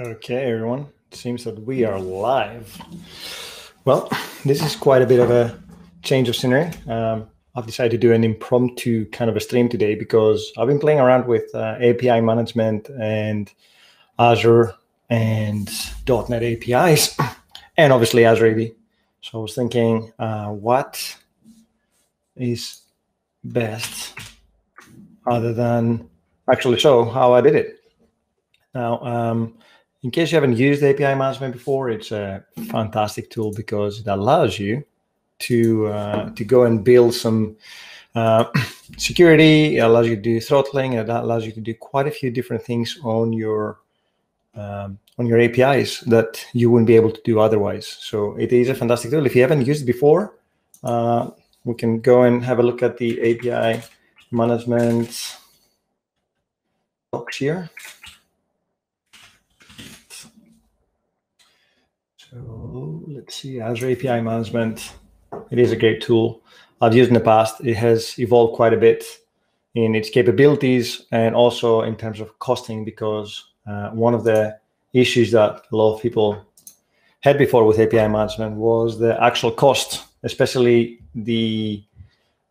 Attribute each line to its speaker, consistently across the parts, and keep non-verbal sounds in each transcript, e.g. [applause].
Speaker 1: Okay, everyone. It seems that we are live. Well, this is quite a bit of a change of scenery. Um, I've decided to do an impromptu kind of a stream today because I've been playing around with uh, API management and Azure and .NET APIs, [clears throat] and obviously Azure AD. So I was thinking, uh, what is best other than actually show how I did it? Now, um, in case you haven't used API management before, it's a fantastic tool because it allows you to uh, to go and build some uh, [clears throat] security. It allows you to do throttling. It allows you to do quite a few different things on your um, on your APIs that you wouldn't be able to do otherwise. So it is a fantastic tool. If you haven't used it before, uh, we can go and have a look at the API management box here. So see, Azure API management. It is a great tool. I've used in the past. It has evolved quite a bit in its capabilities and also in terms of costing because uh, one of the issues that a lot of people had before with API management was the actual cost, especially the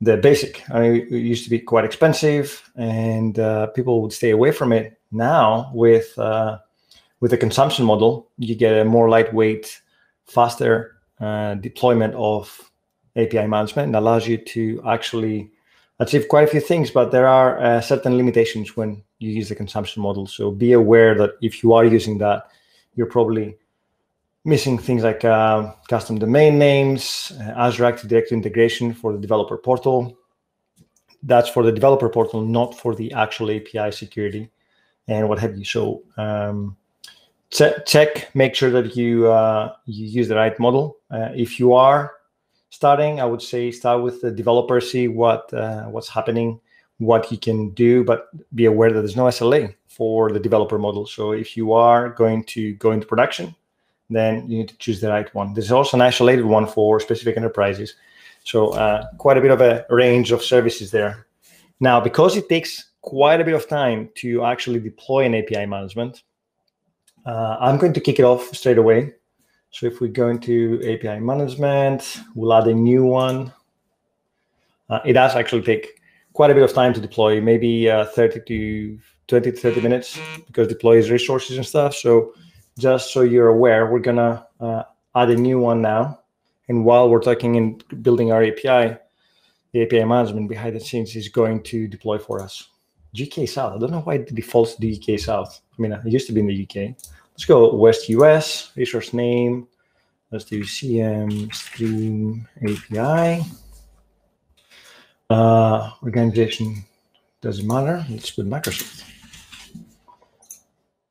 Speaker 1: the basic. I mean, it used to be quite expensive, and uh, people would stay away from it. Now, with uh, with the consumption model, you get a more lightweight, faster uh, deployment of API management and allows you to actually achieve quite a few things. But there are uh, certain limitations when you use the consumption model. So be aware that if you are using that, you're probably missing things like uh, custom domain names, uh, Azure Active Directory integration for the developer portal. That's for the developer portal, not for the actual API security and what have you. So um, check, make sure that you uh, you use the right model. Uh, if you are starting, I would say start with the developer, see what uh, what's happening, what you can do, but be aware that there's no SLA for the developer model. So if you are going to go into production, then you need to choose the right one. There's also an isolated one for specific enterprises. So uh, quite a bit of a range of services there. Now, because it takes quite a bit of time to actually deploy an API management, uh, I'm going to kick it off straight away. So if we go into API management, we'll add a new one. Uh, it does actually take quite a bit of time to deploy, maybe uh, 30 to 20 to 30 minutes because deploys resources and stuff. So just so you're aware, we're gonna uh, add a new one now. And while we're talking and building our API, the API management behind the scenes is going to deploy for us. UK South. I don't know why it defaults to UK South. I mean, it used to be in the UK. Let's go West US, resource name. Let's do CM Stream API. Uh, organization doesn't matter. Let's put Microsoft.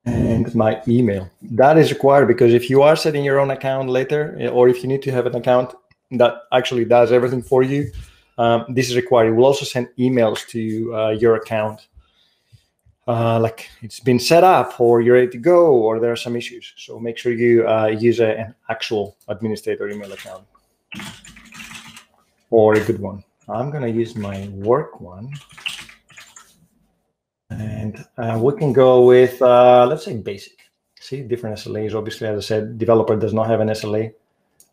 Speaker 1: And my email. That is required because if you are setting your own account later, or if you need to have an account that actually does everything for you, um, this is required. It will also send emails to uh, your account uh, like it's been set up or you're ready to go or there are some issues. So make sure you uh, use a, an actual administrator email account or a good one. I'm going to use my work one. And uh, we can go with, uh, let's say, basic. See, different SLAs. Obviously, as I said, developer does not have an SLA.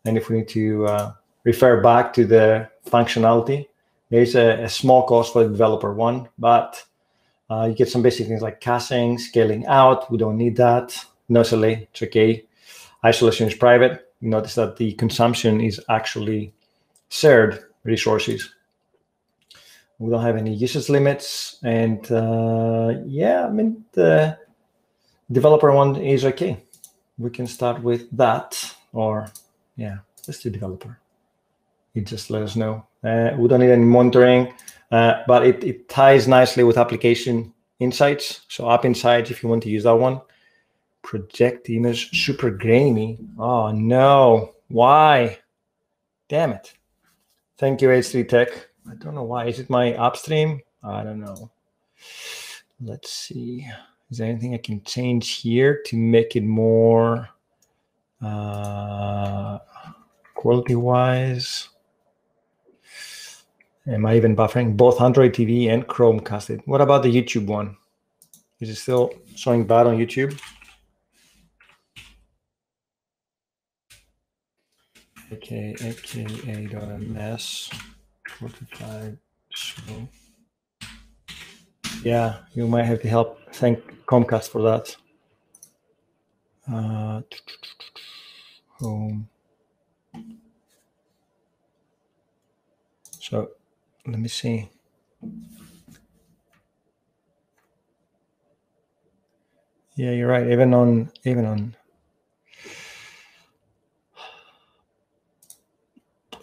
Speaker 1: And if we need to uh, refer back to the functionality, there's a, a small cost for the developer one, but uh, you get some basic things like caching, scaling out. We don't need that. No SLA, it's okay. Isolation is private. Notice that the consumption is actually shared resources. We don't have any usage limits. And uh, yeah, I mean, the developer one is okay. We can start with that or yeah, let's do developer. It just let us know. Uh, we don't need any monitoring. Uh, but it, it ties nicely with application insights. So app insights, if you want to use that one. Project image, super grainy. Oh no, why? Damn it. Thank you, H3 Tech. I don't know why. Is it my upstream? I don't know. Let's see. Is there anything I can change here to make it more uh, quality wise? Am I even buffering both Android TV and Chromecast it? What about the YouTube one? Is it still showing bad on YouTube? Okay, aka dot ms forty-five show. Yeah, you might have to help thank Comcast for that. Uh, home. So let me see yeah you're right even on even on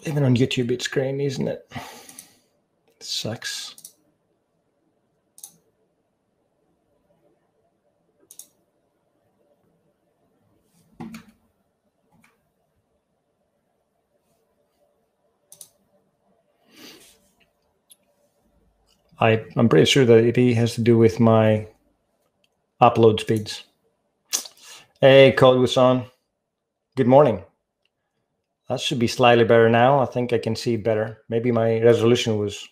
Speaker 1: Even on YouTube, it's grainy, isn't it? it sucks. I, I'm pretty sure that it has to do with my upload speeds. Hey, Code was on. Good morning. That should be slightly better now. I think I can see better. Maybe my resolution was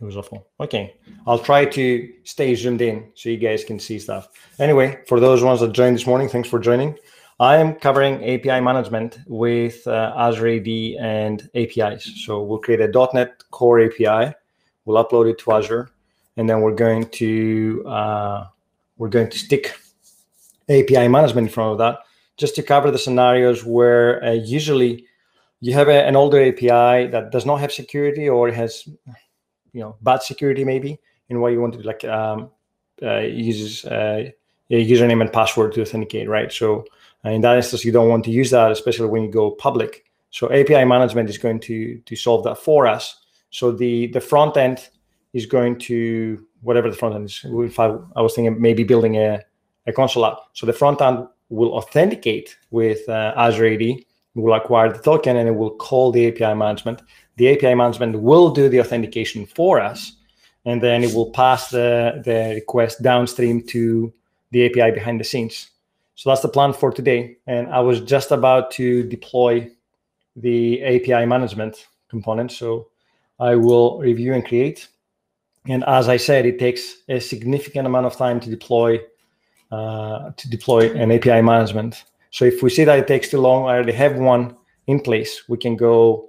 Speaker 1: it was awful. Okay, I'll try to stay zoomed in so you guys can see stuff. Anyway, for those ones that joined this morning, thanks for joining. I am covering API management with uh, Azure AD and APIs. So we'll create a .NET Core API. We'll upload it to Azure, and then we're going to uh, we're going to stick API management in front of that just to cover the scenarios where uh, usually you have a, an older API that does not have security or has, you know, bad security maybe, and what you want to like um, uh, uses uh, a username and password to authenticate, right? So in that instance, you don't want to use that, especially when you go public. So API management is going to to solve that for us. So the the front end is going to whatever the front end is. If I, I was thinking maybe building a, a console app. So the front end will authenticate with uh, Azure AD, will acquire the token, and it will call the API management. The API management will do the authentication for us, and then it will pass the, the request downstream to the API behind the scenes. So that's the plan for today. And I was just about to deploy the API management component. So I will review and create. And as I said, it takes a significant amount of time to deploy uh, to deploy an API management. So if we see that it takes too long, I already have one in place. We can go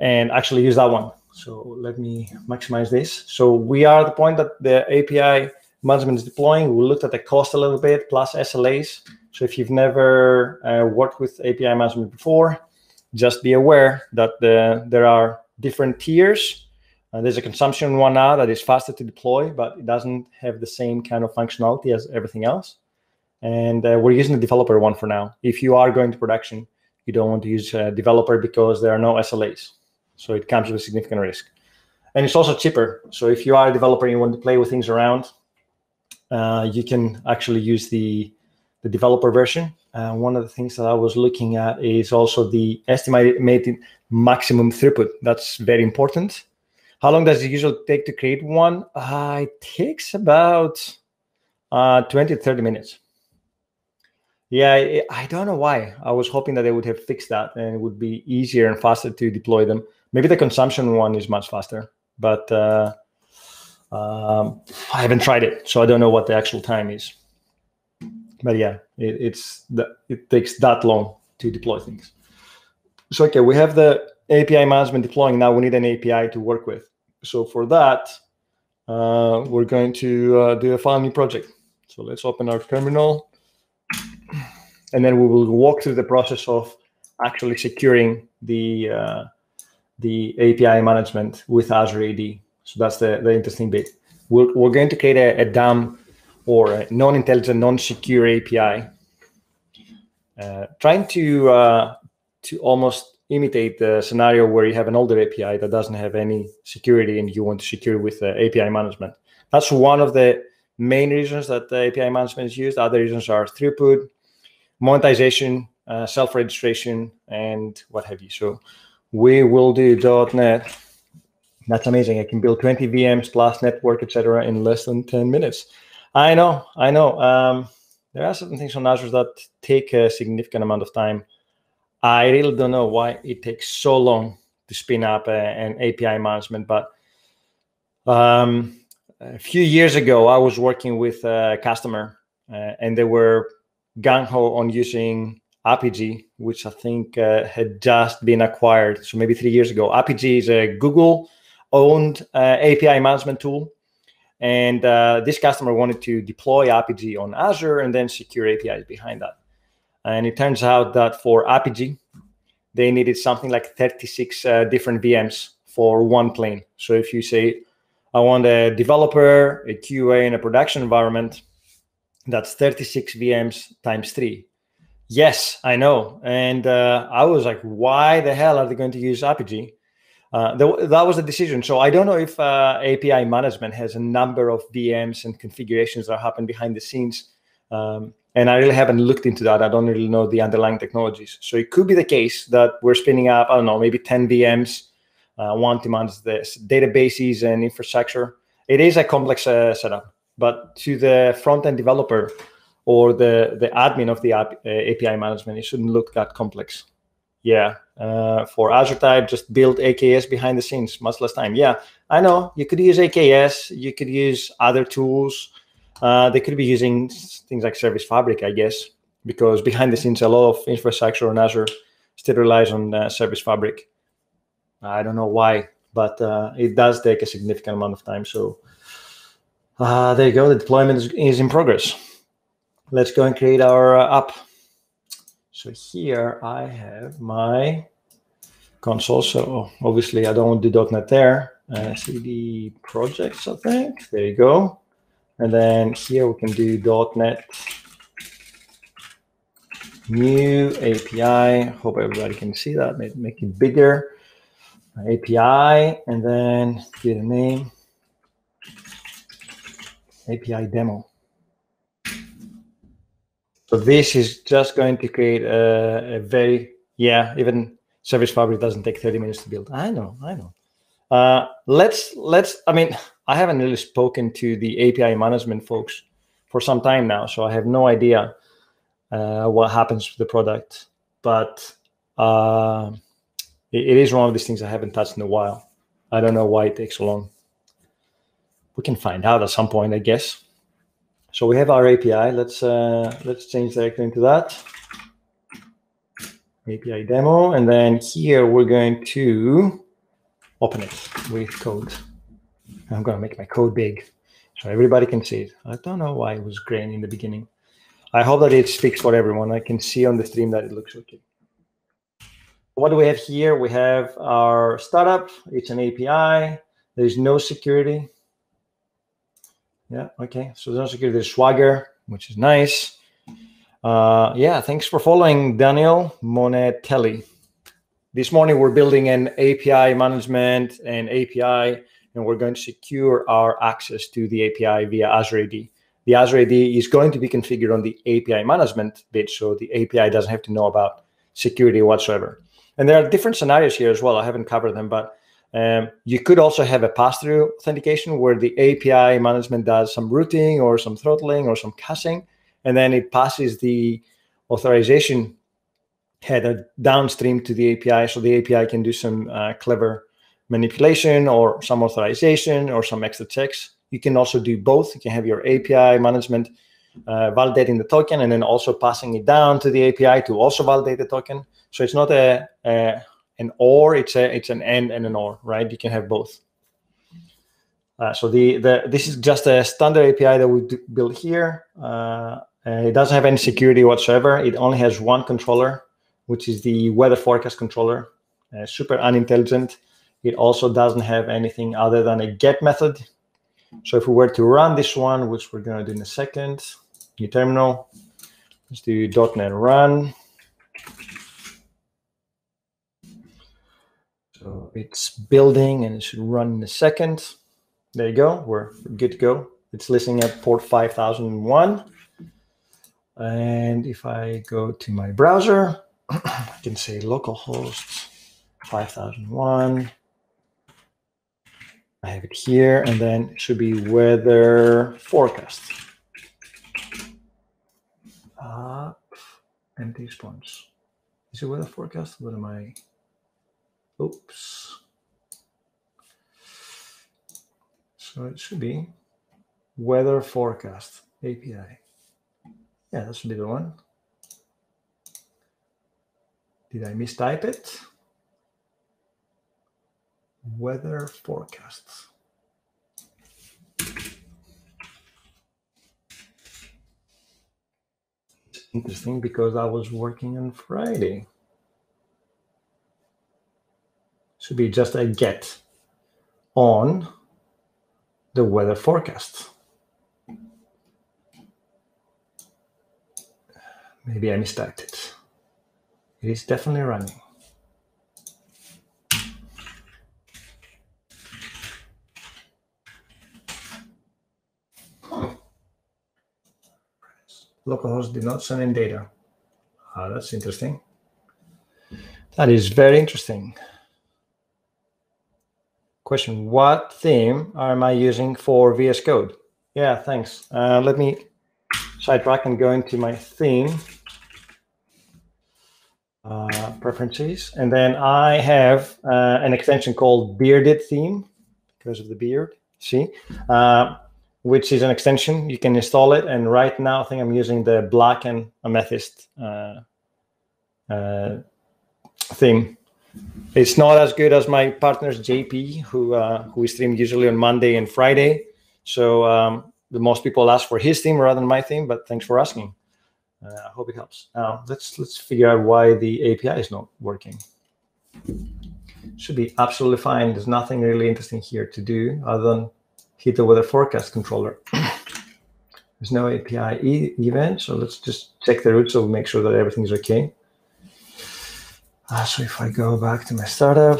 Speaker 1: and actually use that one. So let me maximize this. So we are at the point that the API management is deploying. We looked at the cost a little bit plus SLAs. So if you've never uh, worked with API management before, just be aware that the, there are different tiers uh, there's a consumption one now that is faster to deploy, but it doesn't have the same kind of functionality as everything else. And uh, we're using the developer one for now. If you are going to production, you don't want to use a developer because there are no SLAs. So it comes with significant risk. And it's also cheaper. So if you are a developer and you want to play with things around, uh, you can actually use the, the developer version. Uh, one of the things that I was looking at is also the estimated maximum throughput. That's very important how long does it usually take to create one? Uh, it takes about uh, 20 30 minutes. Yeah, I don't know why. I was hoping that they would have fixed that and it would be easier and faster to deploy them. Maybe the consumption one is much faster, but uh, um, I haven't tried it, so I don't know what the actual time is. But yeah, it, it's the, it takes that long to deploy things. So okay, we have the API management deploying. Now we need an API to work with so for that, uh, we're going to uh, do a file new project. So let's open our terminal. And then we will walk through the process of actually securing the uh, the API management with Azure AD. So that's the, the interesting bit. We're, we're going to create a, a DAM or a non-intelligent, non-secure API, uh, trying to uh, to almost imitate the scenario where you have an older API that doesn't have any security and you want to secure with uh, API management. That's one of the main reasons that the API management is used. Other reasons are throughput, monetization, uh, self-registration, and what have you. So we will do .NET. That's amazing. I can build 20 VMs plus network, etc., in less than 10 minutes. I know, I know. Um, there are certain things on Azure that take a significant amount of time I really don't know why it takes so long to spin up a, an API management, but um, a few years ago, I was working with a customer uh, and they were gung ho on using Apigee, which I think uh, had just been acquired. So maybe three years ago. Apigee is a Google owned uh, API management tool. And uh, this customer wanted to deploy Apigee on Azure and then secure APIs behind that. And it turns out that for Apigee, they needed something like 36 uh, different VMs for one plane. So if you say, I want a developer, a QA, and a production environment, that's 36 VMs times three. Yes, I know. And uh, I was like, why the hell are they going to use Apigee? Uh, that was the decision. So I don't know if uh, API management has a number of VMs and configurations that happen behind the scenes. Um, and I really haven't looked into that. I don't really know the underlying technologies. So it could be the case that we're spinning up, I don't know, maybe 10 VMs, uh, one to manage the databases and infrastructure. It is a complex uh, setup, but to the front end developer or the, the admin of the app, uh, API management, it shouldn't look that complex. Yeah, uh, for Azure Type, just build AKS behind the scenes, much less time. Yeah, I know you could use AKS, you could use other tools. Uh, they could be using things like Service Fabric, I guess, because behind the scenes, a lot of infrastructure on Azure still relies on uh, Service Fabric. I don't know why, but uh, it does take a significant amount of time. So uh, there you go. The deployment is, is in progress. Let's go and create our uh, app. So here I have my console. So obviously I don't do .NET there. Uh, CD projects, I think. There you go. And then here we can do .NET new API. Hope everybody can see that. Make, make it bigger. API, and then give a name. API demo. So this is just going to create a, a, very, yeah, even Service Fabric doesn't take 30 minutes to build. I know, I know. Uh, let's, let's, I mean, I haven't really spoken to the API management folks for some time now, so I have no idea uh, what happens to the product. But uh, it, it is one of these things I haven't touched in a while. I don't know why it takes so long. We can find out at some point, I guess. So we have our API. Let's uh, let's change directly into that. API demo, and then here we're going to open it with code. I'm going to make my code big so everybody can see it. I don't know why it was green in the beginning. I hope that it speaks for everyone. I can see on the stream that it looks okay. What do we have here? We have our startup. It's an API. There's no security. Yeah, okay. So there's also security. There's Swagger, which is nice. Uh, yeah, thanks for following Daniel Monatelli. This morning we're building an API management and API, and we're going to secure our access to the API via Azure AD. The Azure AD is going to be configured on the API management bit, so the API doesn't have to know about security whatsoever. And there are different scenarios here as well. I haven't covered them, but um, you could also have a pass-through authentication where the API management does some routing or some throttling or some caching, and then it passes the authorization header downstream to the API, so the API can do some uh, clever manipulation or some authorization or some extra checks. You can also do both. You can have your API management uh, validating the token and then also passing it down to the API to also validate the token. So it's not a, a an or, it's a it's an and and an or, right? You can have both. Uh, so the the this is just a standard API that we built here. Uh, it doesn't have any security whatsoever. It only has one controller, which is the weather forecast controller. Uh, super unintelligent. It also doesn't have anything other than a get method. So if we were to run this one, which we're going to do in a second, new terminal, let's do .NET run. So it's building and it should run in a second. There you go. We're good to go. It's listening at port 5001. And if I go to my browser, [clears throat] I can say localhost 5001. I have it here, and then it should be weather forecast. Up empty response. Is it weather forecast? What am I? Oops. So it should be weather forecast API. Yeah, that should be the one. Did I mistype it? Weather forecasts. Interesting because I was working on Friday. Should be just a get on the weather forecast. Maybe I mistyped it. It is definitely running. Localhost did not send in data. Ah, that's interesting. That is very interesting. Question, what theme am I using for VS Code? Yeah, thanks. Uh, let me sidetrack and go into my theme uh, preferences. And then I have uh, an extension called bearded theme because of the beard, see, uh, which is an extension. You can install it. And right now, I think I'm using the black and amethyst uh, uh, theme. It's not as good as my partner's JP, who uh, who stream usually on Monday and Friday. So um, the most people ask for his theme rather than my theme. But thanks for asking. Uh, I hope it helps. Now let's let's figure out why the API is not working. Should be absolutely fine. There's nothing really interesting here to do other than hit the weather forecast controller. There's no API e event, so let's just check the root so we make sure that everything's okay. Uh, so if I go back to my startup,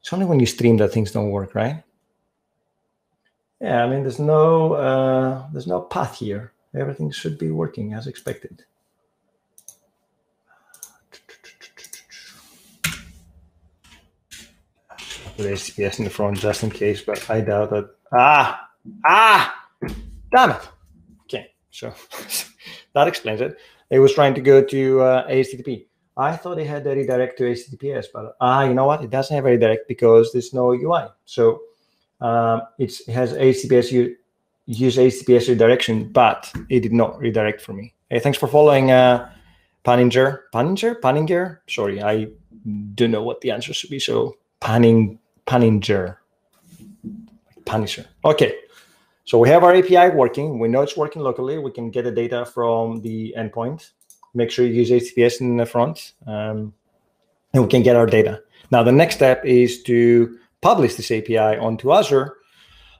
Speaker 1: it's only when you stream that things don't work, right? Yeah, I mean, there's no uh, there's no path here. Everything should be working as expected. HTTPS in the front just in case, but I doubt that. Ah, ah, damn it. Okay, so [laughs] that explains it. It was trying to go to uh, HTTP. I thought it had a redirect to HTTPS, but ah, you know what? It doesn't have a redirect because there's no UI. So um, it has HTTPS use HTTPS redirection, but it did not redirect for me. Hey, thanks for following uh, Paninger. Paninger? Paninger? Sorry, I don't know what the answer should be. So Panning, Paninger. Punisher. Okay. So we have our API working. We know it's working locally. We can get the data from the endpoint. Make sure you use HTTPS in the front, um, and we can get our data. Now, the next step is to publish this API onto Azure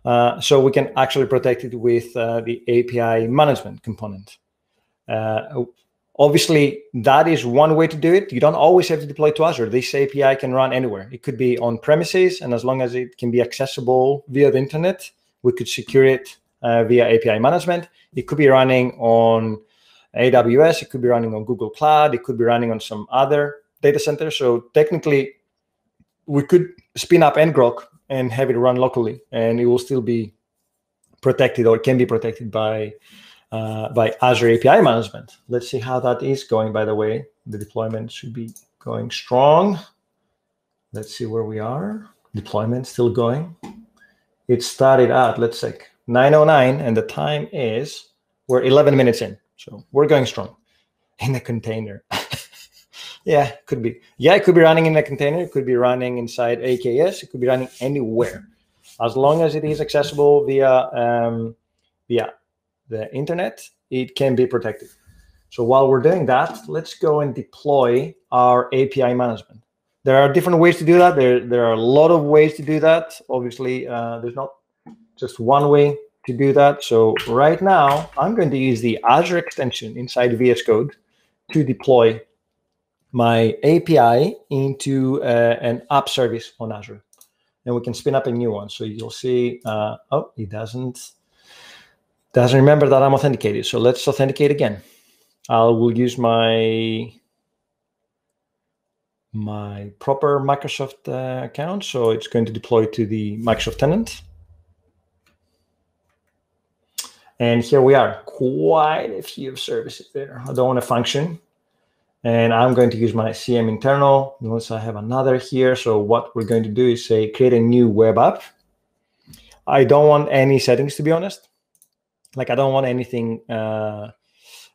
Speaker 1: uh, so we can actually protect it with uh, the API management component. Uh, obviously, that is one way to do it. You don't always have to deploy to Azure. This API can run anywhere. It could be on premises, and as long as it can be accessible via the internet, we could secure it uh, via API management. It could be running on AWS. It could be running on Google Cloud. It could be running on some other data center. So technically, we could spin up ngrok and have it run locally, and it will still be protected or can be protected by uh, by Azure API management. Let's see how that is going. By the way, the deployment should be going strong. Let's see where we are. Deployment still going. It started at let's say 9:09, and the time is we're 11 minutes in, so we're going strong [laughs] in the container. [laughs] Yeah, could be. Yeah, it could be running in a container. It could be running inside AKS. It could be running anywhere, as long as it is accessible via um, via the internet. It can be protected. So while we're doing that, let's go and deploy our API management. There are different ways to do that. There, there are a lot of ways to do that. Obviously, uh, there's not just one way to do that. So right now, I'm going to use the Azure extension inside VS Code to deploy my API into uh, an app service on Azure. And we can spin up a new one. So you'll see, uh, oh, it doesn't, doesn't remember that I'm authenticated. So let's authenticate again. I will use my my proper Microsoft uh, account. So it's going to deploy to the Microsoft tenant. And here we are, quite a few services there. I don't want to function and I'm going to use my CM internal. Notice I have another here. So what we're going to do is say create a new web app. I don't want any settings to be honest. Like I don't want anything uh,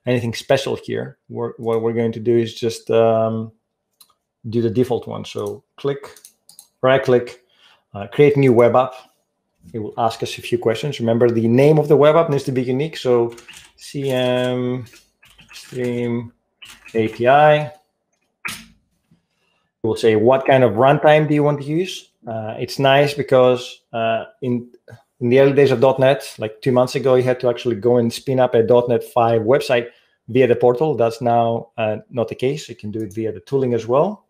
Speaker 1: anything special here. We're, what we're going to do is just um, do the default one. So click, right click, uh, create new web app. It will ask us a few questions. Remember, the name of the web app needs to be unique. So CM Stream API. We'll say what kind of runtime do you want to use. Uh, it's nice because uh, in in the early days of .NET, like two months ago, you had to actually go and spin up a .NET 5 website via the portal. That's now uh, not the case. You can do it via the tooling as well.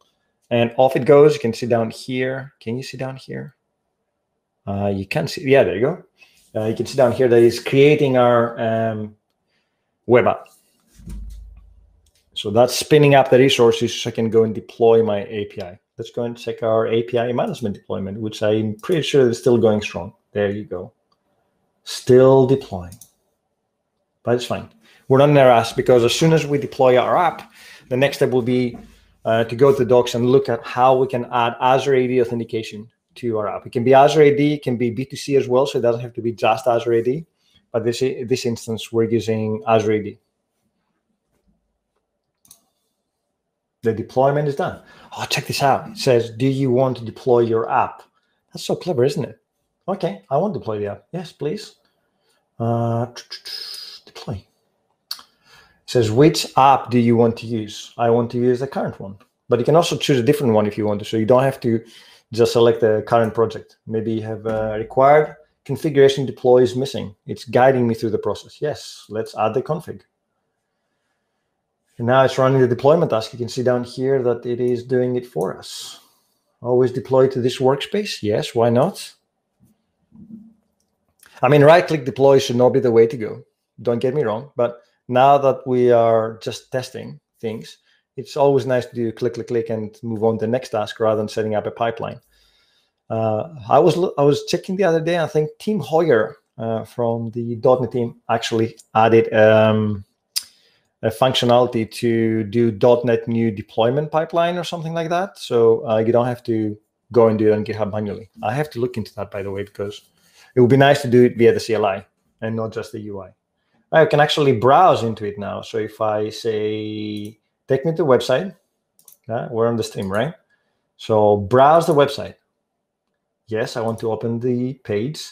Speaker 1: And off it goes. You can see down here. Can you see down here? Uh, you can see. Yeah, there you go. Uh, you can see down here that is creating our um, web app. So that's spinning up the resources so I can go and deploy my API. Let's go and check our API management deployment, which I'm pretty sure is still going strong. There you go. Still deploying. But it's fine. We're not in a rush because as soon as we deploy our app, the next step will be uh, to go to the docs and look at how we can add Azure AD authentication to our app. It can be Azure AD, it can be B2C as well, so it doesn't have to be just Azure AD. But this this instance, we're using Azure AD. The deployment is done. Oh, check this out. It says, do you want to deploy your app? That's so clever, isn't it? Okay, I want to deploy the app. Yes, please. Uh, says, which app do you want to use? I want to use the current one. But you can also choose a different one if you want to. So you don't have to just select the current project. Maybe you have a required configuration deploy is missing. It's guiding me through the process. Yes, let's add the config. And now it's running the deployment task. You can see down here that it is doing it for us. Always deploy to this workspace? Yes, why not? I mean, right-click deploy should not be the way to go. Don't get me wrong. But now that we are just testing things, it's always nice to do click, click, click, and move on to the next task rather than setting up a pipeline. Uh, I was I was checking the other day. I think Tim Heuer uh, from the .NET team actually added um, a functionality to do .NET new deployment pipeline or something like that. So uh, you don't have to go and do it on GitHub manually. I have to look into that, by the way, because it would be nice to do it via the CLI and not just the UI. I can actually browse into it now. So if I say, take me to the website, yeah, we're on the stream, right? So browse the website. Yes, I want to open the page.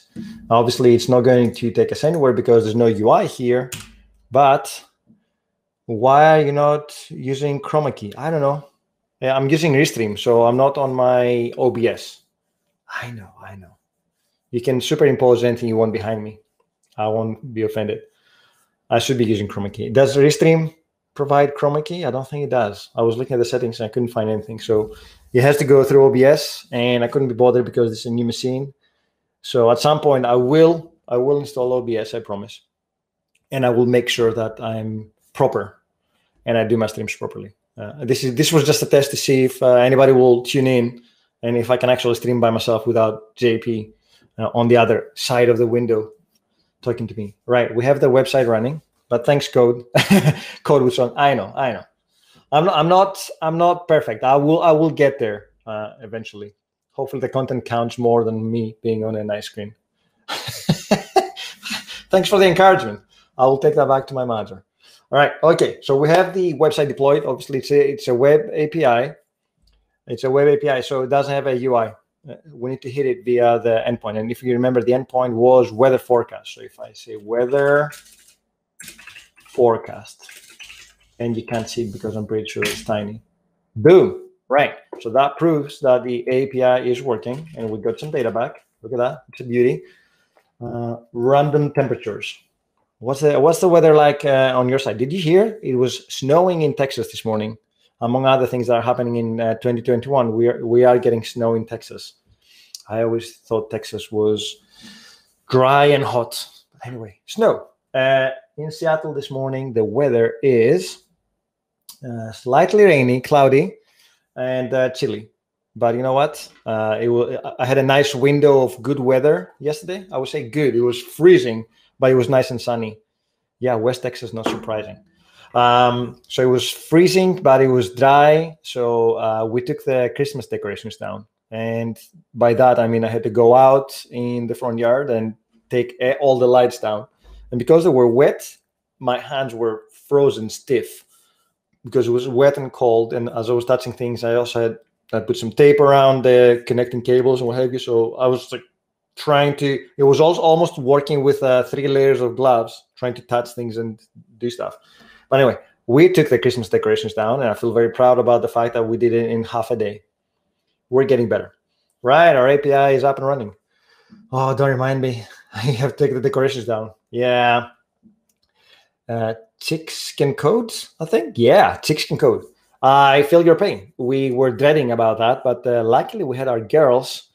Speaker 1: Obviously, it's not going to take us anywhere because there's no UI here, but why are you not using chroma key? I don't know. I'm using Restream, so I'm not on my OBS. I know, I know. You can superimpose anything you want behind me. I won't be offended. I should be using chroma key. Does Restream provide chroma key? I don't think it does. I was looking at the settings and I couldn't find anything. So it has to go through OBS, and I couldn't be bothered because it's a new machine. So at some point, I will I will install OBS. I promise, and I will make sure that I'm proper and I do my streams properly. Uh, this is this was just a test to see if uh, anybody will tune in and if I can actually stream by myself without JP uh, on the other side of the window talking to me. Right, we have the website running, but thanks code [laughs] code was wrong. I know, I know. I'm not, I'm not I'm not perfect. I will I will get there uh, eventually. Hopefully the content counts more than me being on a nice screen. [laughs] thanks for the encouragement. I will take that back to my manager. All right. Okay. So we have the website deployed. Obviously, it's a, it's a web API. It's a web API, so it doesn't have a UI. Uh, we need to hit it via the endpoint. And if you remember, the endpoint was weather forecast. So if I say weather forecast, and you can't see it because I'm pretty sure it's tiny. Boom. Right. So that proves that the API is working, and we got some data back. Look at that. It's a beauty. Uh, random temperatures. What's the what's the weather like uh, on your side? Did you hear it was snowing in Texas this morning? Among other things that are happening in uh, 2021, we are we are getting snow in Texas. I always thought Texas was dry and hot. Anyway, snow uh, in Seattle this morning. The weather is uh, slightly rainy, cloudy, and uh, chilly. But you know what? Uh, it will, I had a nice window of good weather yesterday. I would say good. It was freezing but it was nice and sunny. Yeah, West Texas, not surprising. Um, so it was freezing, but it was dry. So uh, we took the Christmas decorations down. And by that, I mean I had to go out in the front yard and take all the lights down. And because they were wet, my hands were frozen stiff because it was wet and cold. And as I was touching things, I also had I put some tape around the connecting cables and what have you. So I was like trying to. It was also almost working with uh, three layers of gloves, trying to touch things and do stuff. But anyway, we took the Christmas decorations down, and I feel very proud about the fact that we did it in half a day. We're getting better, right? Our API is up and running. Oh, don't remind me. [laughs] I have to take the decorations down. Yeah. Uh, chicks can code, I think. Yeah, chicks can code. I feel your pain. We were dreading about that, but uh, luckily we had our girls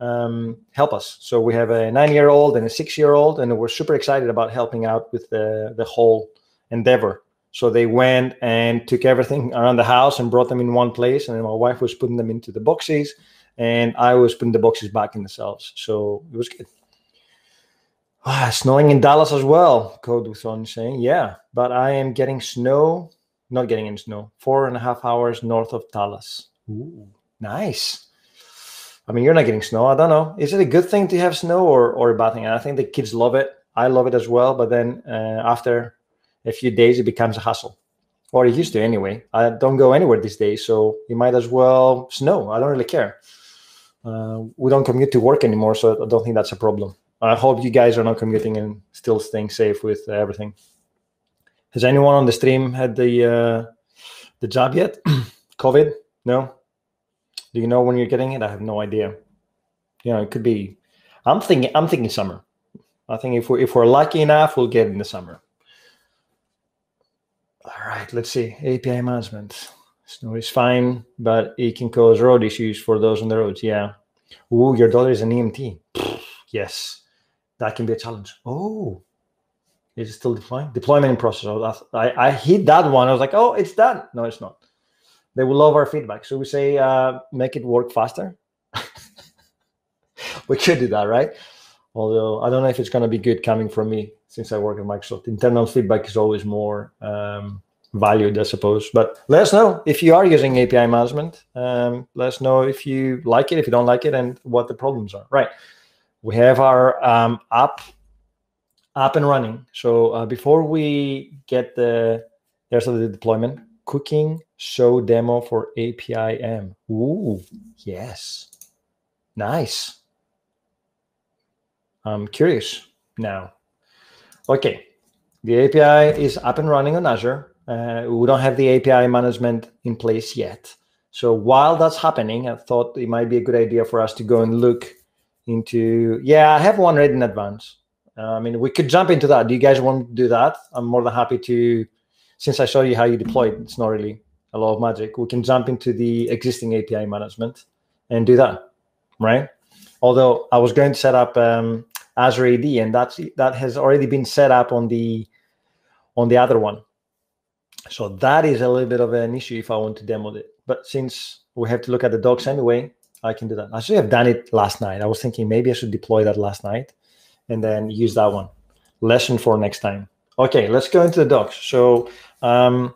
Speaker 1: um, help us. So we have a nine-year-old and a six-year-old, and we're super excited about helping out with the the whole endeavor. So they went and took everything around the house and brought them in one place, and my wife was putting them into the boxes, and I was putting the boxes back in the cells. So it was good. Ah, snowing in Dallas as well. Code with on saying, yeah, but I am getting snow, not getting in snow, four and a half hours north of Dallas. Ooh, nice. I mean, you're not getting snow. I don't know. Is it a good thing to have snow or, or a bad thing? I think the kids love it. I love it as well. But then uh, after a few days, it becomes a hassle. Or it used to anyway. I don't go anywhere these days. So you might as well snow. I don't really care. Uh, we don't commute to work anymore. So I don't think that's a problem. I hope you guys are not commuting and still staying safe with uh, everything. Has anyone on the stream had the uh, the job yet? [clears throat] COVID? No. Do you know when you're getting it? I have no idea. You know, it could be. I'm thinking. I'm thinking summer. I think if we if we're lucky enough, we'll get in the summer. All right. Let's see. API management. Snow is fine, but it can cause road issues for those on the roads. Yeah. Ooh, your daughter is an EMT. yes, that can be a challenge. Oh, is it still deploying? Deployment in process. I, I hit that one. I was like, oh, it's done. No, it's not they will love our feedback. So we say, uh, make it work faster. [laughs] we could do that, right? Although I don't know if it's going to be good coming from me since I work at Microsoft. Internal feedback is always more um, valued, I suppose. But let us know if you are using API management. Um, let us know if you like it, if you don't like it, and what the problems are. Right. We have our um, app up and running. So uh, before we get the of the deployment, cooking show demo for API M. Ooh, yes. Nice. I'm curious now. Okay, the API is up and running on Azure. Uh, we don't have the API management in place yet. So while that's happening, I thought it might be a good idea for us to go and look into, yeah, I have one ready in advance. Uh, I mean, we could jump into that. Do you guys want to do that? I'm more than happy to since I showed you how you deploy it, it's not really a lot of magic. We can jump into the existing API management and do that, right? Although I was going to set up um, Azure AD, and that's that has already been set up on the on the other one. So that is a little bit of an issue if I want to demo it. But since we have to look at the docs anyway, I can do that. I should have done it last night. I was thinking maybe I should deploy that last night and then use that one. Lesson for next time. Okay, let's go into the docs. So um,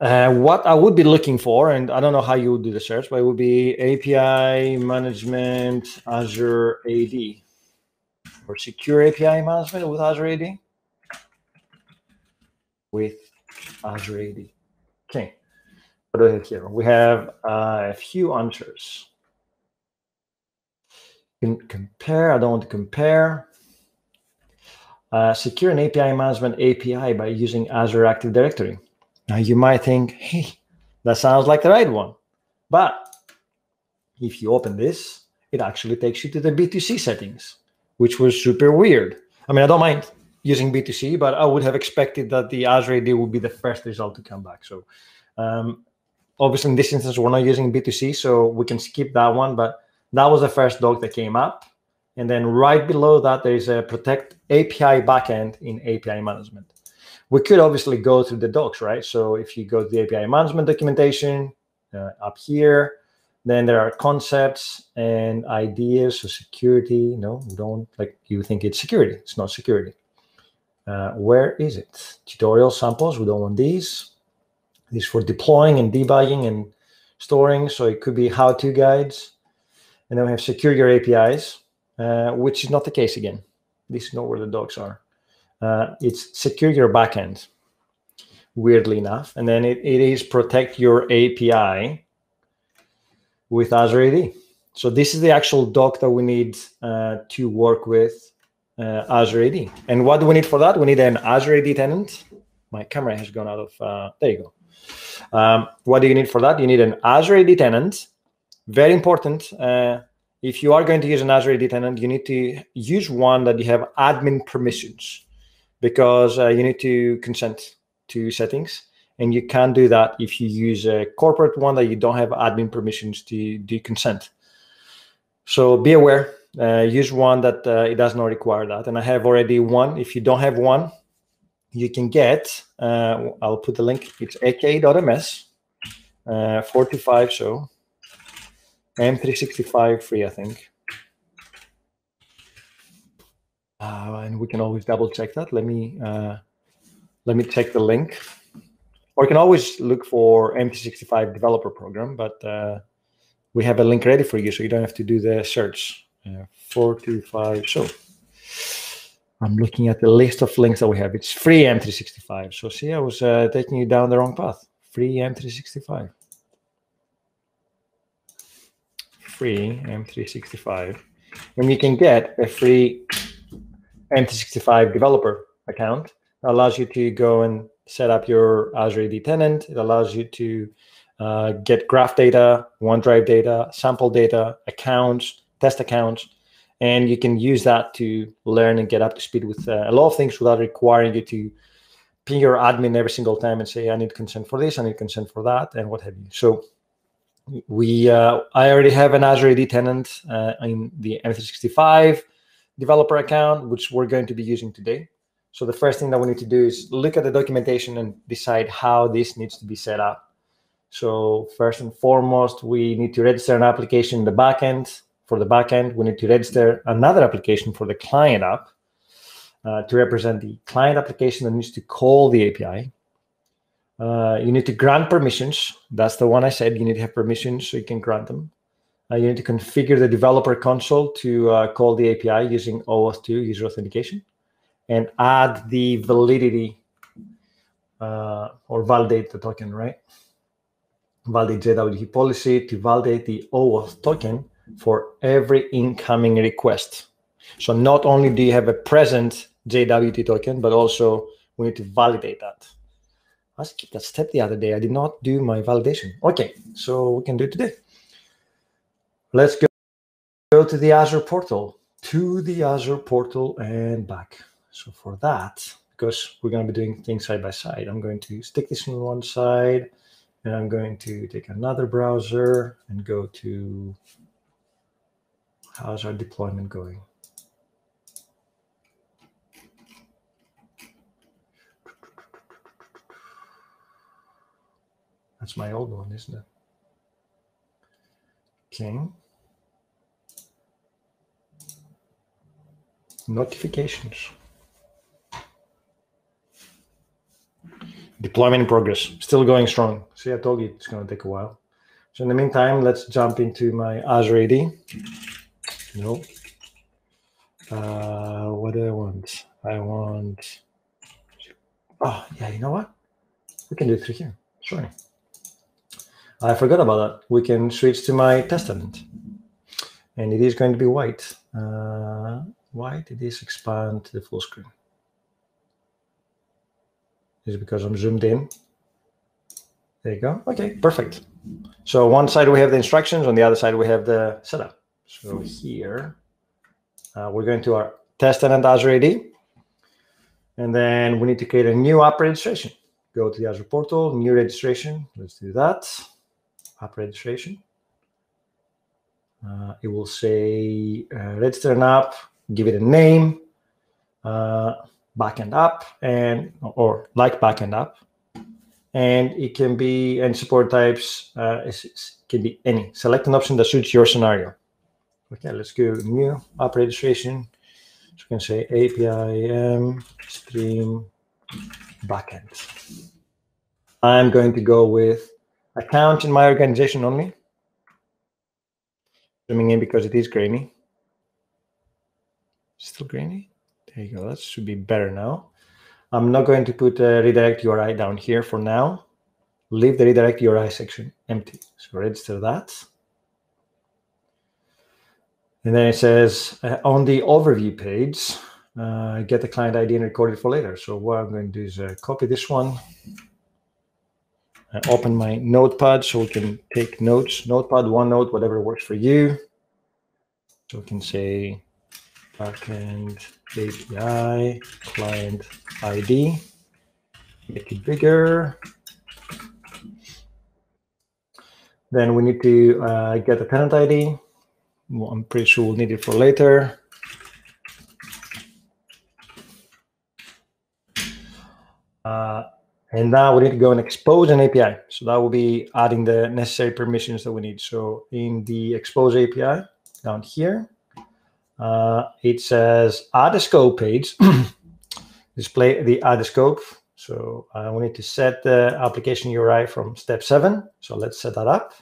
Speaker 1: uh, what I would be looking for, and I don't know how you would do the search, but it would be API management Azure AD or secure API management with Azure AD. With Azure AD. Okay, what do we have here? We have uh, a few answers. Can compare, I don't want to compare. Uh, secure an API management API by using Azure Active Directory. Now you might think, hey, that sounds like the right one. But if you open this, it actually takes you to the B2C settings, which was super weird. I mean, I don't mind using B2C, but I would have expected that the Azure AD would be the first result to come back. So um, obviously in this instance, we're not using B2C, so we can skip that one, but that was the first doc that came up. And then right below that, there is a protect API backend in API management. We could obviously go through the docs, right? So if you go to the API management documentation uh, up here, then there are concepts and ideas. So security, no, don't like you think it's security. It's not security. Uh, where is it? Tutorial samples. We don't want these. These for deploying and debugging and storing. So it could be how-to guides. And then we have secure your APIs. Uh, which is not the case again. This is not where the dogs are. Uh, it's secure your backend. weirdly enough. And then it, it is protect your API with Azure AD. So this is the actual doc that we need uh, to work with uh, Azure AD. And what do we need for that? We need an Azure AD tenant. My camera has gone out of, uh, there you go. Um, what do you need for that? You need an Azure AD tenant. Very important. Uh, if you are going to use an Azure AD tenant, you need to use one that you have admin permissions because uh, you need to consent to settings. And you can't do that if you use a corporate one that you don't have admin permissions to do consent. So be aware, uh, use one that uh, it does not require that. And I have already one. If you don't have one, you can get, uh, I'll put the link, it's aka.ms, uh, 45 so, M365 free, I think. Uh, and we can always double check that. Let me uh, let me check the link. Or you can always look for M365 developer program, but uh, we have a link ready for you, so you don't have to do the search. Uh, 425Show. I'm looking at the list of links that we have. It's free M365. So see, I was uh, taking you down the wrong path. Free M365. Free M365. And you can get a free M365 developer account. that allows you to go and set up your Azure AD tenant. It allows you to uh, get graph data, OneDrive data, sample data, accounts, test accounts, and you can use that to learn and get up to speed with uh, a lot of things without requiring you to ping your admin every single time and say, I need consent for this, I need consent for that, and what have you. So we, uh, I already have an Azure AD tenant uh, in the M365 developer account, which we're going to be using today. So the first thing that we need to do is look at the documentation and decide how this needs to be set up. So first and foremost, we need to register an application in the backend. For the backend, we need to register another application for the client app uh, to represent the client application that needs to call the API. Uh, you need to grant permissions. That's the one I said. You need to have permissions so you can grant them. Uh, you need to configure the developer console to uh, call the API using OAuth 2 user authentication and add the validity uh, or validate the token, right? Validate JWT policy to validate the OAuth token for every incoming request. So not only do you have a present JWT token, but also we need to validate that. I skipped that step the other day. I did not do my validation. Okay, so we can do it today. Let's go, go to the Azure portal, to the Azure portal and back. So for that, because we're going to be doing things side by side, I'm going to stick this on one side and I'm going to take another browser and go to how's our deployment going? That's my old one, isn't it? Okay. Notifications. Deployment in progress, still going strong. See, I told you it's going to take a while. So in the meantime, let's jump into my Azure AD. No. Uh, what do I want? I want. Oh, yeah, you know what? We can do it through here. Sorry. I forgot about that. We can switch to my test tenant. And it is going to be white. Uh, why did this expand to the full screen? Is because I'm zoomed in? There you go. Okay, perfect. So one side we have the instructions, on the other side we have the setup. So here, uh, we're going to our test tenant Azure AD. And then we need to create a new app registration. Go to the Azure portal, new registration. Let's do that. App registration. Uh, it will say uh, register an app, give it a name, uh, backend app and or like backend app. And it can be and support types uh, it can be any. Select an option that suits your scenario. Okay let's go new app registration. So we can say api m stream backend. I'm going to go with account in my organization only. Zooming in because it is grainy. Still grainy there you go. That should be better now. I'm not going to put a redirect URI down here for now. Leave the redirect URI section empty. So register that. And then it says uh, on the overview page, uh, get the client ID and record it for later. So what I'm going to do is uh, copy this one, I open my notepad so we can take notes, notepad, OneNote, whatever works for you. So we can say backend API client ID, make it bigger. Then we need to uh, get the tenant ID. Well, I'm pretty sure we'll need it for later. Uh, and now we need to go and expose an API. So that will be adding the necessary permissions that we need. So in the expose API down here, uh, it says add a scope page, display the add a scope. So uh, we need to set the application URI from step seven. So let's set that up.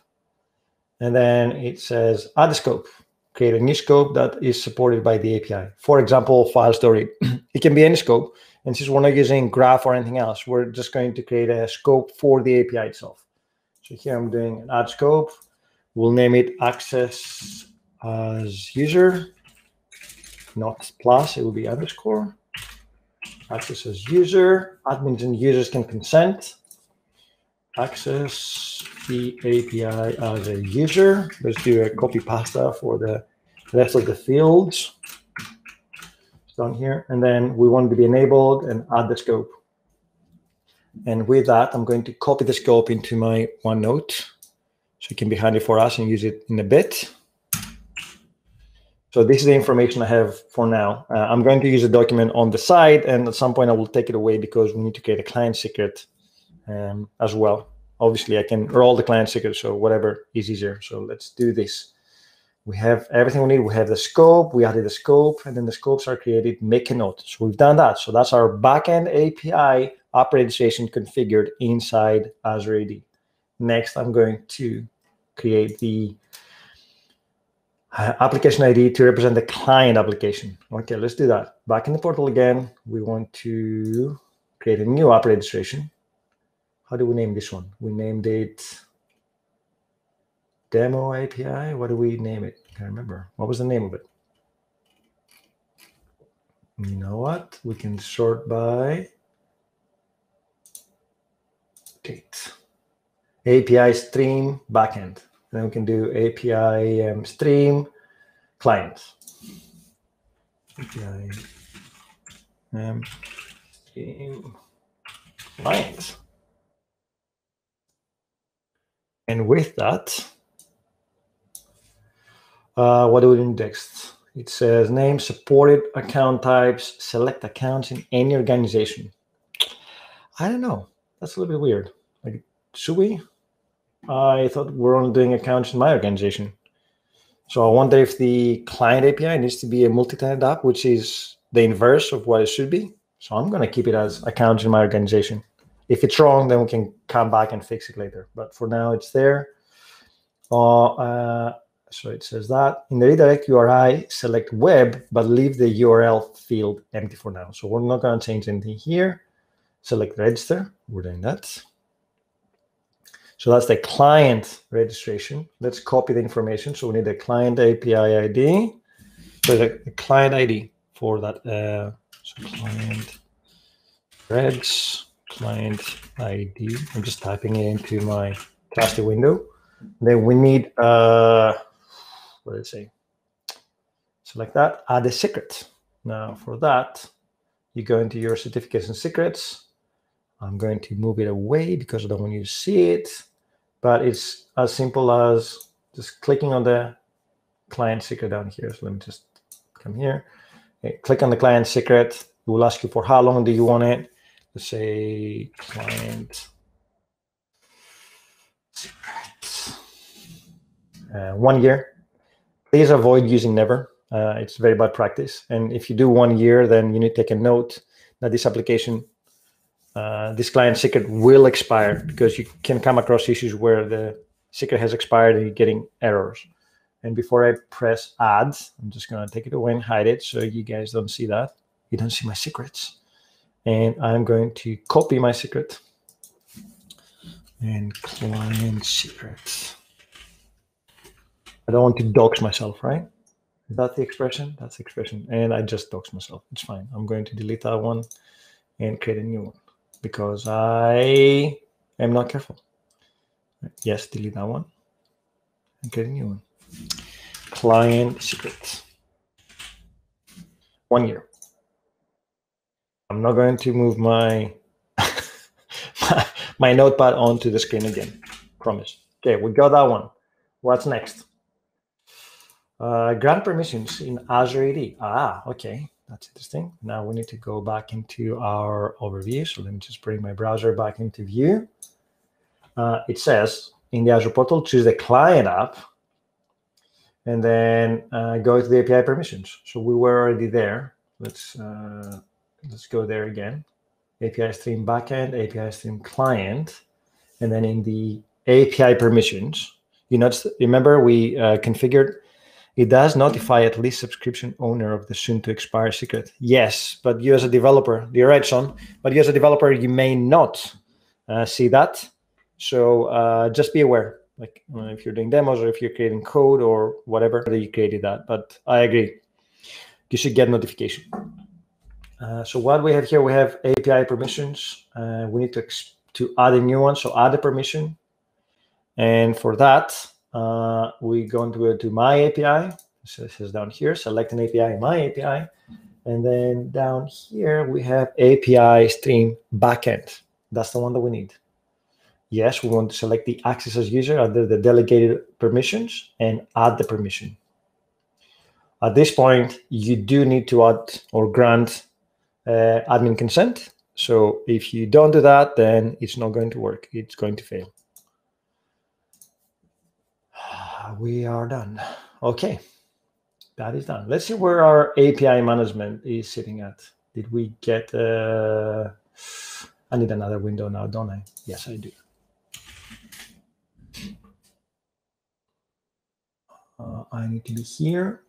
Speaker 1: And then it says add a scope, create a new scope that is supported by the API. For example, file storage. [clears throat] it can be any scope. And since we're not using graph or anything else, we're just going to create a scope for the API itself. So here I'm doing an add scope. We'll name it access as user, not plus, it will be underscore. Access as user, admins and users can consent. Access the API as a user. Let's do a copy pasta for the rest of the fields down here. And then we want to be enabled and add the scope. And with that, I'm going to copy the scope into my OneNote so it can be handy for us and use it in a bit. So this is the information I have for now. Uh, I'm going to use a document on the side, and at some point I will take it away because we need to create a client secret um, as well. Obviously, I can roll the client secret, so whatever is easier. So let's do this we have everything we need. We have the scope, we added the scope, and then the scopes are created, make a note. So we've done that. So that's our backend API app registration configured inside Azure AD. Next, I'm going to create the Uh, application ID to represent the client application. Okay, let's do that. Back in the portal again, we want to create a new app registration. How do we name this one? We named it demo API. What do we name it? I can't remember. What was the name of it? You know what? We can sort by date. API stream backend. Then we can do API um, stream clients. API um, stream client. And with that, uh, what do we do next? It says name, supported account types, select accounts in any organization. I don't know. That's a little bit weird. Like, should we? I thought we're only doing accounts in my organization. So I wonder if the client API needs to be a multi-tenant app, which is the inverse of what it should be. So I'm going to keep it as accounts in my organization. If it's wrong, then we can come back and fix it later. But for now, it's there. Uh, uh, so it says that in the redirect URI, select web, but leave the URL field empty for now. So we're not going to change anything here. Select register. We're doing that. So that's the client registration. Let's copy the information. So we need the client API ID. So the, the client ID for that. Uh, so client regs, client ID. I'm just typing it into my trusty window. Then we need uh, what did it say? Select that, add a secret. Now for that, you go into your certificates and secrets. I'm going to move it away because I don't want you to see it. But it's as simple as just clicking on the client secret down here. So let me just come here. Okay, click on the client secret. It will ask you for how long do you want it. Let's say client secret. Uh, one year please avoid using never. Uh, it's very bad practice. And if you do one year, then you need to take a note that this application, uh, this client secret will expire because you can come across issues where the secret has expired and you're getting errors. And before I press add, I'm just going to take it away and hide it so you guys don't see that. You don't see my secrets. and I'm going to copy my secret and client secrets. I don't want to dox myself, right? Is that the expression? That's the expression. And I just dox myself. It's fine. I'm going to delete that one and create a new one because I am not careful. Yes, delete that one and create a new one. Client secrets. One year. I'm not going to move my, [laughs] my, my notepad onto the screen again. Promise. Okay, we got that one. What's next? Uh, grant permissions in Azure AD. Ah, okay, that's interesting. Now we need to go back into our overview. So let me just bring my browser back into view. Uh, it says in the Azure portal, choose the client app, and then uh, go to the API permissions. So we were already there. Let's uh, let's go there again. API stream backend, API stream client, and then in the API permissions, you notice. Remember we uh, configured it does notify at least subscription owner of the soon to expire secret. Yes, but you as a developer, you're right, Sean, but you as a developer, you may not uh, see that. So uh, just be aware, like uh, if you're doing demos or if you're creating code or whatever, that you created that. But I agree, you should get notification. Uh, so what we have here, we have API permissions. Uh, we need to to add a new one. So add a permission, and for that, uh, we go into to go to my API. So this is down here, select an API, my API. And then down here, we have API stream backend. That's the one that we need. Yes, we want to select the access as user under the delegated permissions and add the permission. At this point, you do need to add or grant uh, admin consent. So if you don't do that, then it's not going to work. It's going to fail we are done. Okay, that is done. Let's see where our API management is sitting at. Did we get, uh, I need another window now, don't I? Yes, I do. Uh, I need to be here.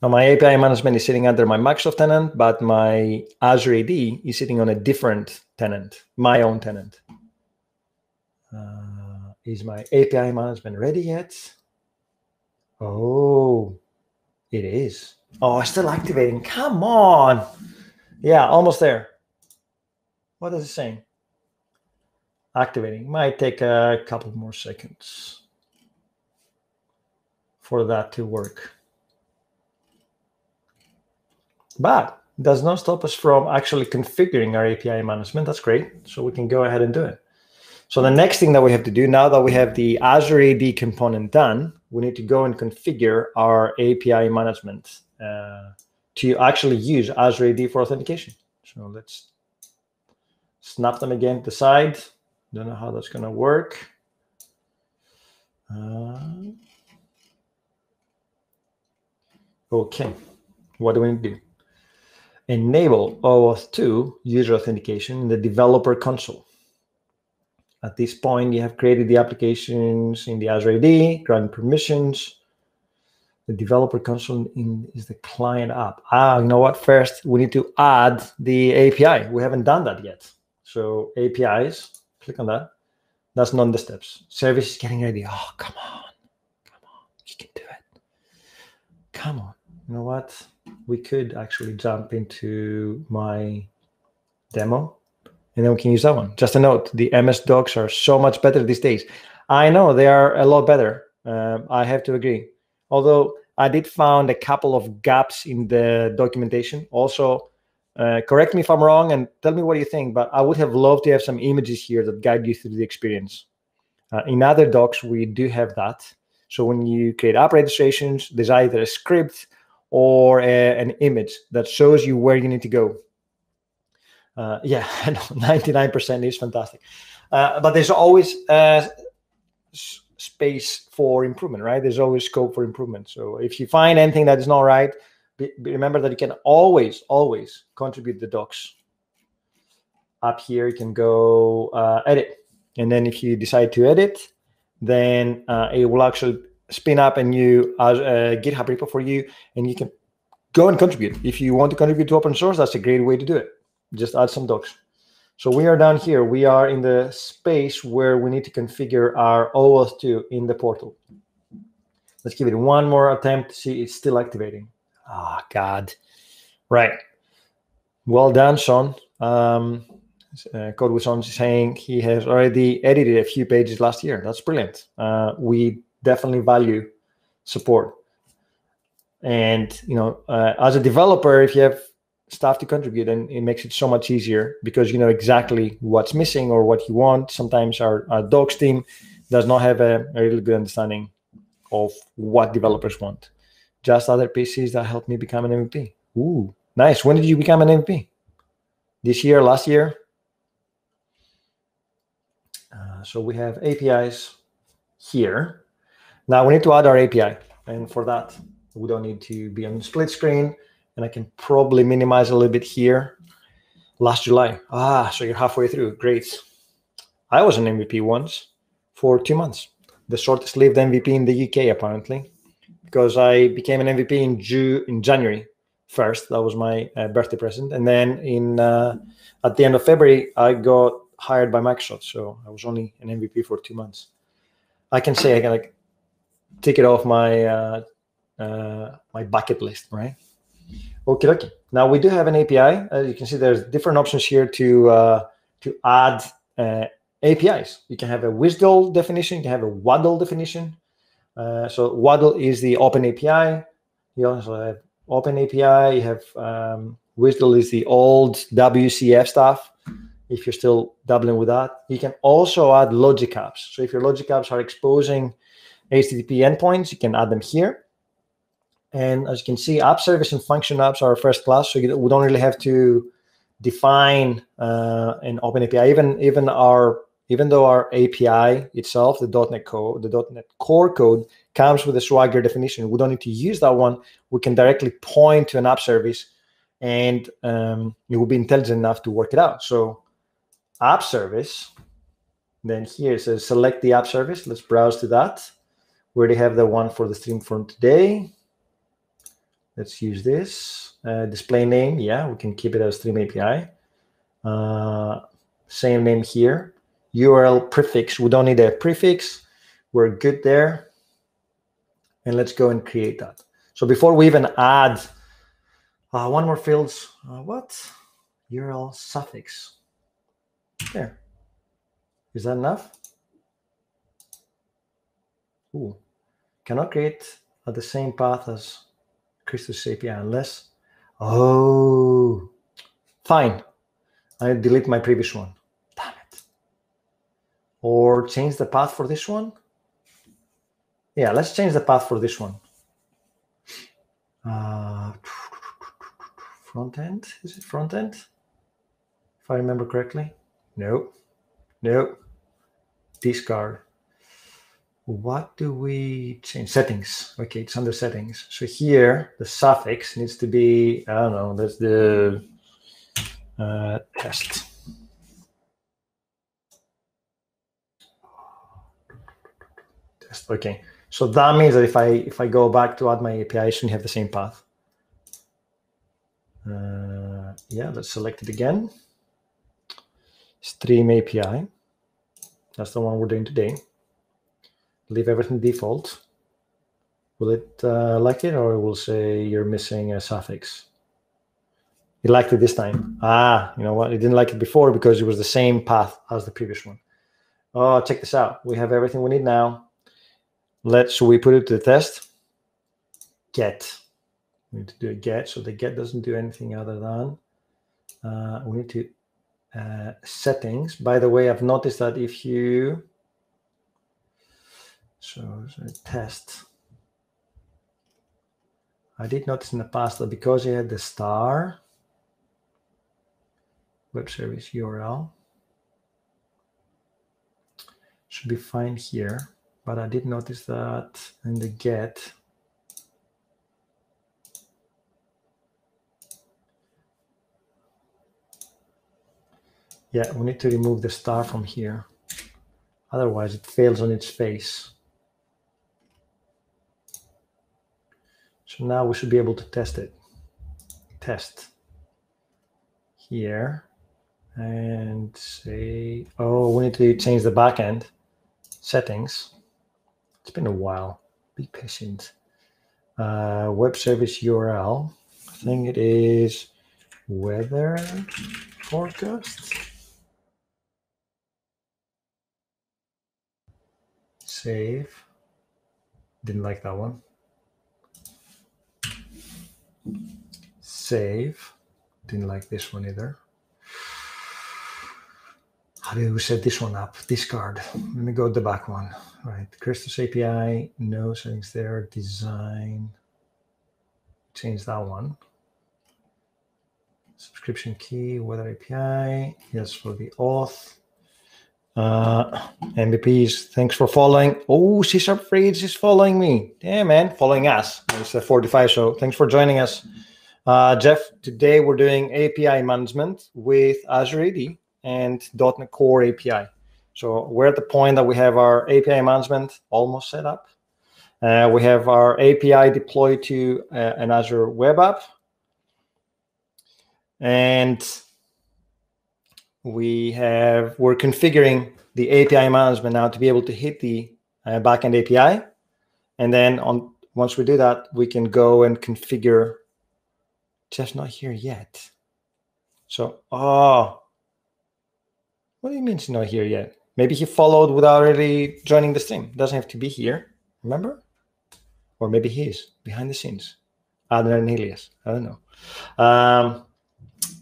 Speaker 1: Now my API management is sitting under my Microsoft tenant, but my Azure AD is sitting on a different tenant, my own tenant. Uh, is my API management ready yet? Oh, it is. Oh, it's still activating. Come on. Yeah, almost there. What is it saying? Activating. Might take a couple more seconds for that to work. But does not stop us from actually configuring our API management. That's great. So we can go ahead and do it. So the next thing that we have to do now that we have the Azure AD component done, we need to go and configure our API management uh, to actually use Azure AD for authentication. So let's snap them again to the side. Don't know how that's going to work. Uh, okay, what do we need to do? Enable OAuth 2 user authentication in the developer console. At this point, you have created the applications in the Azure AD, granted permissions. The developer console in, is the client app. Ah, you know what? First, we need to add the API. We haven't done that yet. So APIs, click on that. That's none the steps. Service is getting ready. Oh, come on. Come on. You can do it. Come on. You know what? We could actually jump into my demo and then we can use that one. Just a note: the MS docs are so much better these days. I know they are a lot better. Um, I have to agree. Although I did found a couple of gaps in the documentation. Also, uh, correct me if I'm wrong and tell me what you think. But I would have loved to have some images here that guide you through the experience. Uh, in other docs, we do have that. So when you create app registrations, there's either a script or a, an image that shows you where you need to go uh, yeah, [laughs] 99% is fantastic. Uh, but there's always uh, space for improvement, right? There's always scope for improvement. So if you find anything that is not right, be, remember that you can always, always contribute the docs. Up here, you can go uh, edit. And then if you decide to edit, then uh, it will actually spin up a new uh, GitHub repo for you, and you can go and contribute. If you want to contribute to open source, that's a great way to do it. Just add some docs. So we are down here. We are in the space where we need to configure our OAuth 2 in the portal. Let's give it one more attempt to see it's still activating. Ah, oh, God. Right. Well done, Sean. Um, uh, Code with Sean saying he has already edited a few pages last year. That's brilliant. Uh, we definitely value support. And you know, uh, as a developer, if you have stuff to contribute, and it makes it so much easier because you know exactly what's missing or what you want. Sometimes our, our docs team does not have a, a really good understanding of what developers want. Just other PCs that helped me become an MVP. Ooh, nice. When did you become an MVP? This year, last year? Uh, so we have APIs here. Now we need to add our API. And for that, we don't need to be on split screen. And I can probably minimize a little bit here. Last July. Ah, so you're halfway through. Great. I was an MVP once for two months. The shortest lived MVP in the UK, apparently, because I became an MVP in, June, in January first. That was my uh, birthday present. And then in uh, at the end of February, I got hired by Microsoft. So I was only an MVP for two months. I can say I can like take it off my uh, uh, my bucket list, right? Okay, okay. Now we do have an API. As you can see, there's different options here to uh, to add uh, APIs. You can have a WSDL definition. You can have a WADL definition. Uh, so WADL is the open API. You also have open API. You have um, WSDL is the old WCF stuff. If you're still dabbling with that, you can also add logic apps. So if your logic apps are exposing HTTP endpoints, you can add them here. And as you can see, app service and function apps are first class, so we don't really have to define uh, an open API. Even even our even though our API itself, the .NET code, the .NET Core code comes with a Swagger definition, we don't need to use that one. We can directly point to an app service, and um, it will be intelligent enough to work it out. So, app service. Then here it says select the app service. Let's browse to that. We already have the one for the stream from today. Let's use this. Uh, display name, yeah, we can keep it as Stream API. Uh, same name here. URL prefix, we don't need a prefix. We're good there. And let's go and create that. So before we even add uh, one more fields, uh, what? URL suffix. There. Is that enough? Ooh. Cannot create at the same path as Christos API unless, oh, fine. I delete my previous one. Damn it. Or change the path for this one. Yeah, let's change the path for this one. Uh, front end, is it front end? If I remember correctly. No, no. Discard what do we change? Settings. Okay, it's under settings. So here, the suffix needs to be, I don't know, that's the uh, test. Test. Okay. So that means that if I if I go back to add my API, I shouldn't have the same path. Uh, yeah, let's select it again. Stream API. That's the one we're doing today leave everything default, will it uh, like it or it will say you're missing a suffix? It liked it this time. Ah, you know what? It didn't like it before because it was the same path as the previous one. Oh, check this out. We have everything we need now. Let's, so we put it to the test. Get. We need to do a get. So the get doesn't do anything other than uh, we need to uh, settings. By the way, I've noticed that if you so, so test. I did notice in the past that because you had the star web service URL, should be fine here. But I did notice that in the get, yeah, we need to remove the star from here. Otherwise, it fails on its face. So now we should be able to test it. test here and say, oh, we need to change the backend settings. It's been a while. Be patient. Uh, web service URL. I think it is weather forecast. Save. Didn't like that one. Save. Didn't like this one either. How do we set this one up? Discard. Let me go the back one. Right. Christos API, no settings there. Design. Change that one. Subscription key, weather API. Yes, for the auth. Uh, MVPs, thanks for following. Oh, csharpfritz is following me. Yeah, man, following us. It's a 45 show. Thanks for joining us. Uh, Jeff, today we're doing API management with Azure AD and .NET Core API. So we're at the point that we have our API management almost set up. Uh, we have our API deployed to uh, an Azure web app. And we have we're configuring the API management now to be able to hit the uh, backend API, and then on once we do that, we can go and configure. Just not here yet. So, oh, what do you mean he's not here yet? Maybe he followed without really joining the stream. Doesn't have to be here. Remember? Or maybe he is behind the scenes. Adler and Elias. I don't know. Um,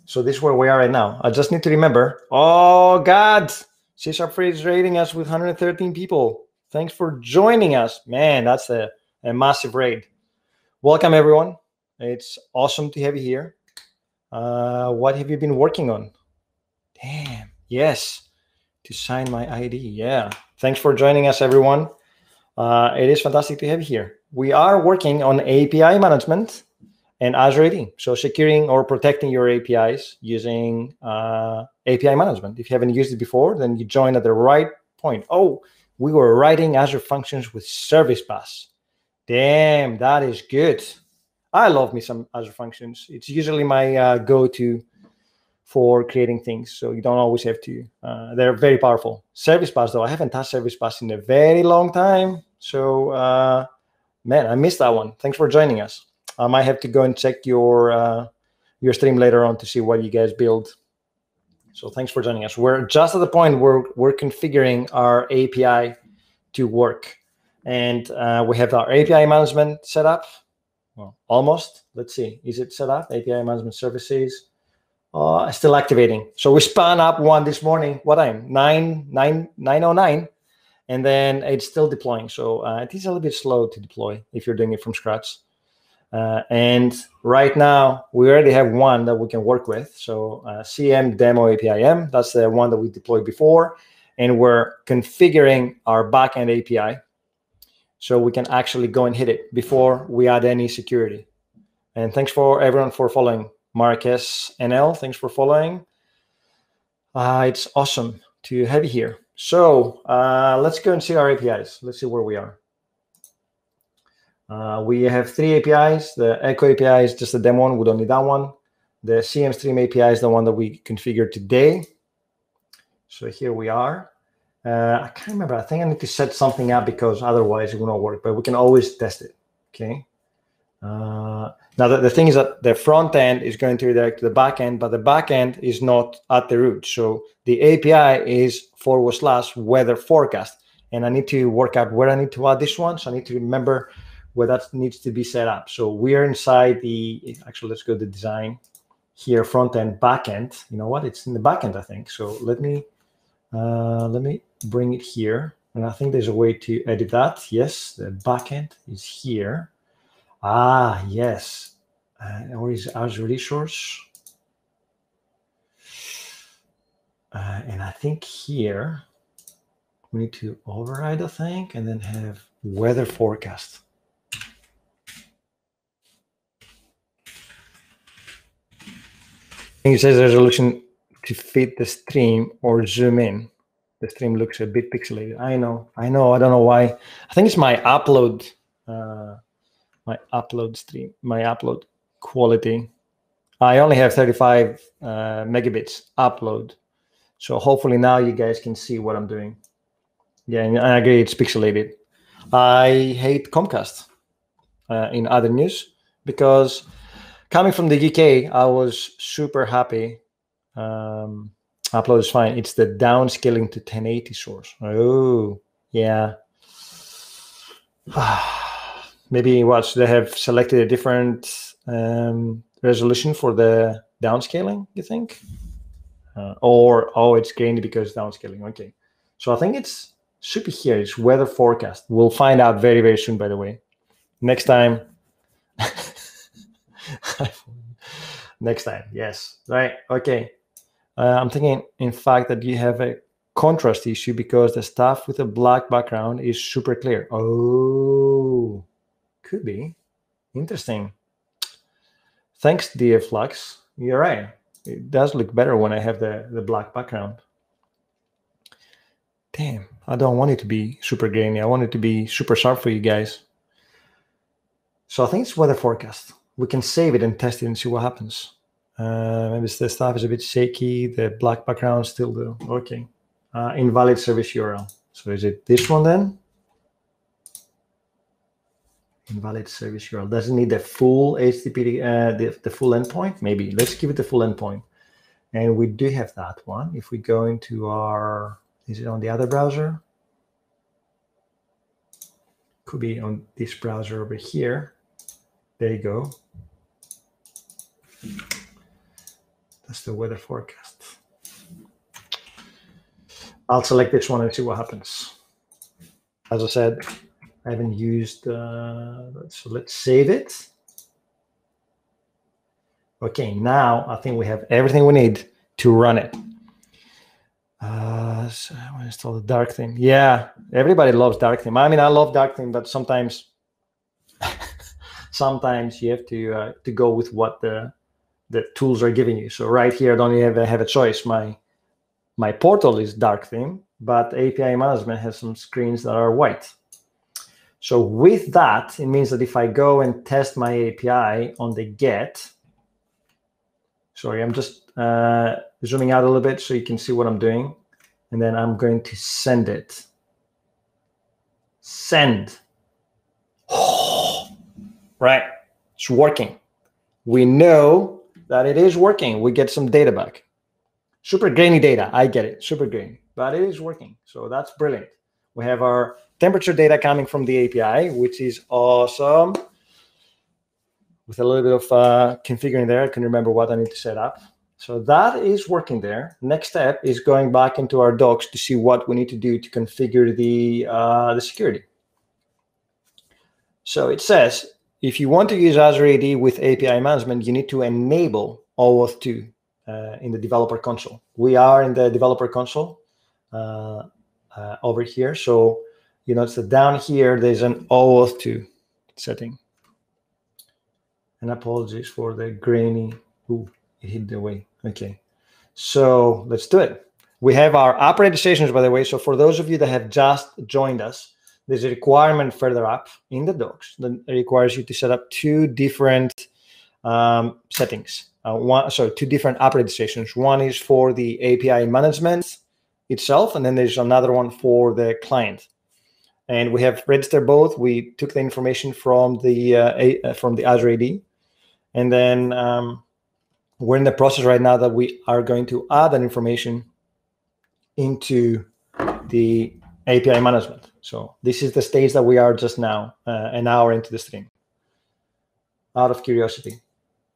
Speaker 1: so this is where we are right now. I just need to remember. Oh God, csharpfritz is rating us with 113 people. Thanks for joining us, man. That's a, a massive raid. Welcome everyone. It's awesome to have you here. Uh, what have you been working on? Damn. Yes, to sign my ID. Yeah. Thanks for joining us, everyone. Uh, it is fantastic to have you here. We are working on API management and Azure AD. So securing or protecting your APIs using uh, API management. If you haven't used it before, then you join at the right point. Oh, we were writing Azure functions with Service Bus. Damn, that is good. I love me some Azure functions. It's usually my uh, go-to for creating things. So you don't always have to. Uh, they're very powerful. Service Bus, though, I haven't touched Service Bus in a very long time. So, uh, man, I missed that one. Thanks for joining us. I might have to go and check your uh, your stream later on to see what you guys build. So thanks for joining us. We're just at the point where we're configuring our API to work, and uh, we have our API management set up. Well, almost. Let's see. Is it set up? API management services. Uh, still activating. So we spun up one this morning. What time? Nine nine nine oh nine, and then it's still deploying. So uh, it is a little bit slow to deploy if you're doing it from scratch. Uh, and right now, we already have one that we can work with. So uh, CM demo APIM, that's the one that we deployed before. And we're configuring our backend API so we can actually go and hit it before we add any security. And thanks for everyone for following. Marquez NL, thanks for following. Uh, it's awesome to have you here. So uh, let's go and see our APIs. Let's see where we are. Uh, we have three APIs. The Echo API is just a demo one. We don't need that one. The CM Stream API is the one that we configured today. So here we are. Uh, I can't remember. I think I need to set something up because otherwise it will not work. But we can always test it. Okay. Uh, now the, the thing is that the front end is going to redirect to the back end, but the back end is not at the root. So the API is forward slash weather forecast, and I need to work out where I need to add this one. So I need to remember where that needs to be set up. So we're inside the, actually, let's go to the design here, front end, back end. You know what? It's in the back end, I think. So let me, uh, let me bring it here. And I think there's a way to edit that. Yes, the back end is here. Ah, yes. Uh, where is Azure resource? Uh, and I think here we need to override, I think, and then have weather forecast. It says resolution to fit the stream or zoom in. The stream looks a bit pixelated. I know, I know. I don't know why. I think it's my upload, uh, my upload stream, my upload quality. I only have 35 uh, megabits upload. So hopefully now you guys can see what I'm doing. Yeah, and I agree, it's pixelated. I hate Comcast uh, in other news because coming from the UK, I was super happy. Um, upload is fine. It's the downscaling to 1080 source. Oh, yeah. [sighs] Maybe what they have selected a different um, resolution for the downscaling. You think, uh, or oh, it's gained because downscaling. Okay, so I think it's be here. It's weather forecast. We'll find out very very soon. By the way, next time. [laughs] next time, yes, right. Okay, uh, I'm thinking, in fact, that you have a contrast issue because the stuff with a black background is super clear. Oh, could be interesting. Thanks, dear Flux. You're right. It does look better when I have the, the black background. Damn, I don't want it to be super grainy. I want it to be super sharp for you guys. So I think it's weather forecast. We can save it and test it and see what happens. Uh, maybe the stuff is a bit shaky. The black background still do. Okay. Uh, invalid service URL. So is it this one then? Invalid service URL. Does it need the full HTTP, uh, the, the full endpoint? Maybe. Let's give it the full endpoint. And we do have that one. If we go into our, is it on the other browser? Could be on this browser over here. There you go. That's the weather forecast. I'll select this one and see what happens. As I said, I haven't used, uh, so let's save it. Okay, now I think we have everything we need to run it. Uh, so I want to install the dark theme. Yeah, everybody loves dark theme. I mean, I love dark theme, but sometimes, [laughs] sometimes you have to uh, to go with what the the tools are giving you. So right here, I don't even have a choice. My my portal is dark theme, but API management has some screens that are white. So with that, it means that if I go and test my API on the get, sorry, I'm just uh, zooming out a little bit so you can see what I'm doing. And then I'm going to send it. Send. Right, it's working. We know that it is working. We get some data back. Super grainy data. I get it. Super grainy, but it is working. So that's brilliant. We have our temperature data coming from the API, which is awesome. With a little bit of uh, configuring there, I can remember what I need to set up. So that is working there. Next step is going back into our docs to see what we need to do to configure the, uh, the security. So it says if you want to use Azure AD with API management, you need to enable OAuth 2 uh, in the developer console. We are in the developer console uh, uh, over here. So you notice that down here, there's an OAuth 2 setting. And apologies for the grainy, ooh, it hit the way. Okay, so let's do it. We have our app registrations, by the way. So for those of you that have just joined us, there's a requirement further up in the docs that requires you to set up two different um, settings. Uh, one, sorry, two different app registrations. One is for the API management itself, and then there's another one for the client. And we have registered both. We took the information from the uh, a, uh, from the Azure AD, and then um, we're in the process right now that we are going to add that information into the API management. So this is the stage that we are just now, uh, an hour into the stream. Out of curiosity,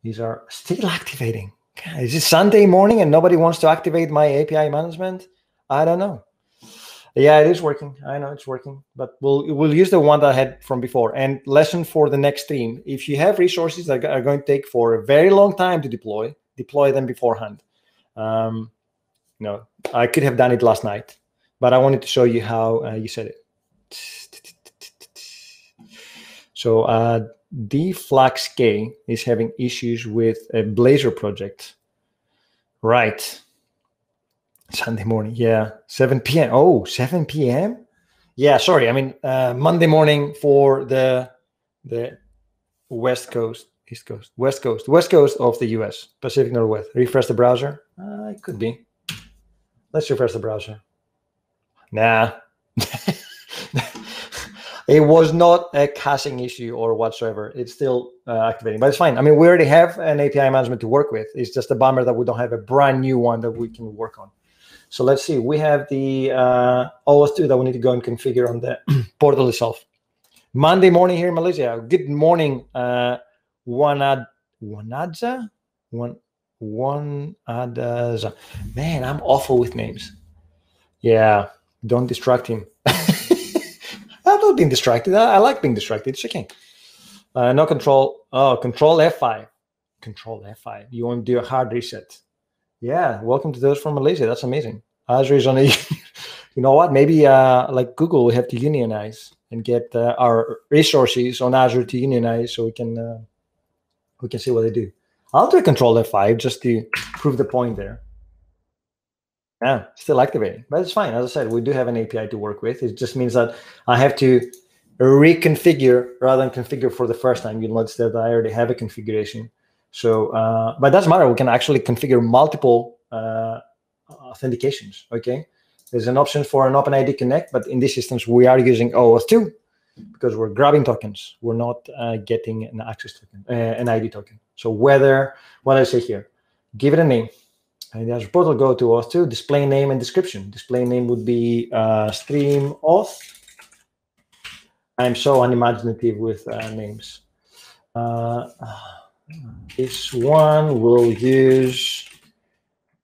Speaker 1: these are still activating. Is it Sunday morning and nobody wants to activate my API management? I don't know. Yeah, it is working. I know it's working, but we'll we'll use the one that I had from before. And lesson for the next stream: if you have resources that are going to take for a very long time to deploy, deploy them beforehand. Um, you know, I could have done it last night, but I wanted to show you how uh, you said it. So uh, DFlux is having issues with a Blazor project. Right. Sunday morning. Yeah. 7 p.m. Oh, 7 p.m. Yeah. Sorry. I mean, uh, Monday morning for the the West Coast. East Coast, West Coast, West Coast of the US, Pacific Northwest. Refresh the browser. Uh, it could be. Let's refresh the browser. Nah. [laughs] it was not a caching issue or whatsoever. It's still uh, activating, but it's fine. I mean, we already have an API management to work with. It's just a bummer that we don't have a brand new one that we can work on. So let's see. We have the uh, OAuth2 that we need to go and configure on the [clears throat] portal itself. Monday morning here in Malaysia. Good morning, uh, Wanad Wanadza? One Wanadaza. Man, I'm awful with names. Yeah, don't distract him. [laughs] Being distracted. I, I, like being distracted. Okay. Uh, no control. Oh, control F5. Control F5. You want to do a hard reset. Yeah, welcome to those from Malaysia. That's amazing. Azure is on a, you know what? Maybe uh, like Google, we have to unionize and get uh, our resources on Azure to unionize so we can uh, we can see what they do. I'll do a Control F5 just to prove the point there. Yeah, still activating, but it's fine. As I said, we do have an API to work with. It just means that I have to reconfigure rather than configure for the first time. You'll notice that I already have a configuration. So, uh, but doesn't matter. We can actually configure multiple uh, authentications. Okay, there's an option for an OpenID Connect, but in these systems we are using OAuth2 because we're grabbing tokens. We're not uh, getting an access token, uh, an ID token. So whether what I say here, give it a name. And as portal go to auth2, display name and description. Display name would be uh, stream auth. I'm so unimaginative with uh, names. Uh, this one will use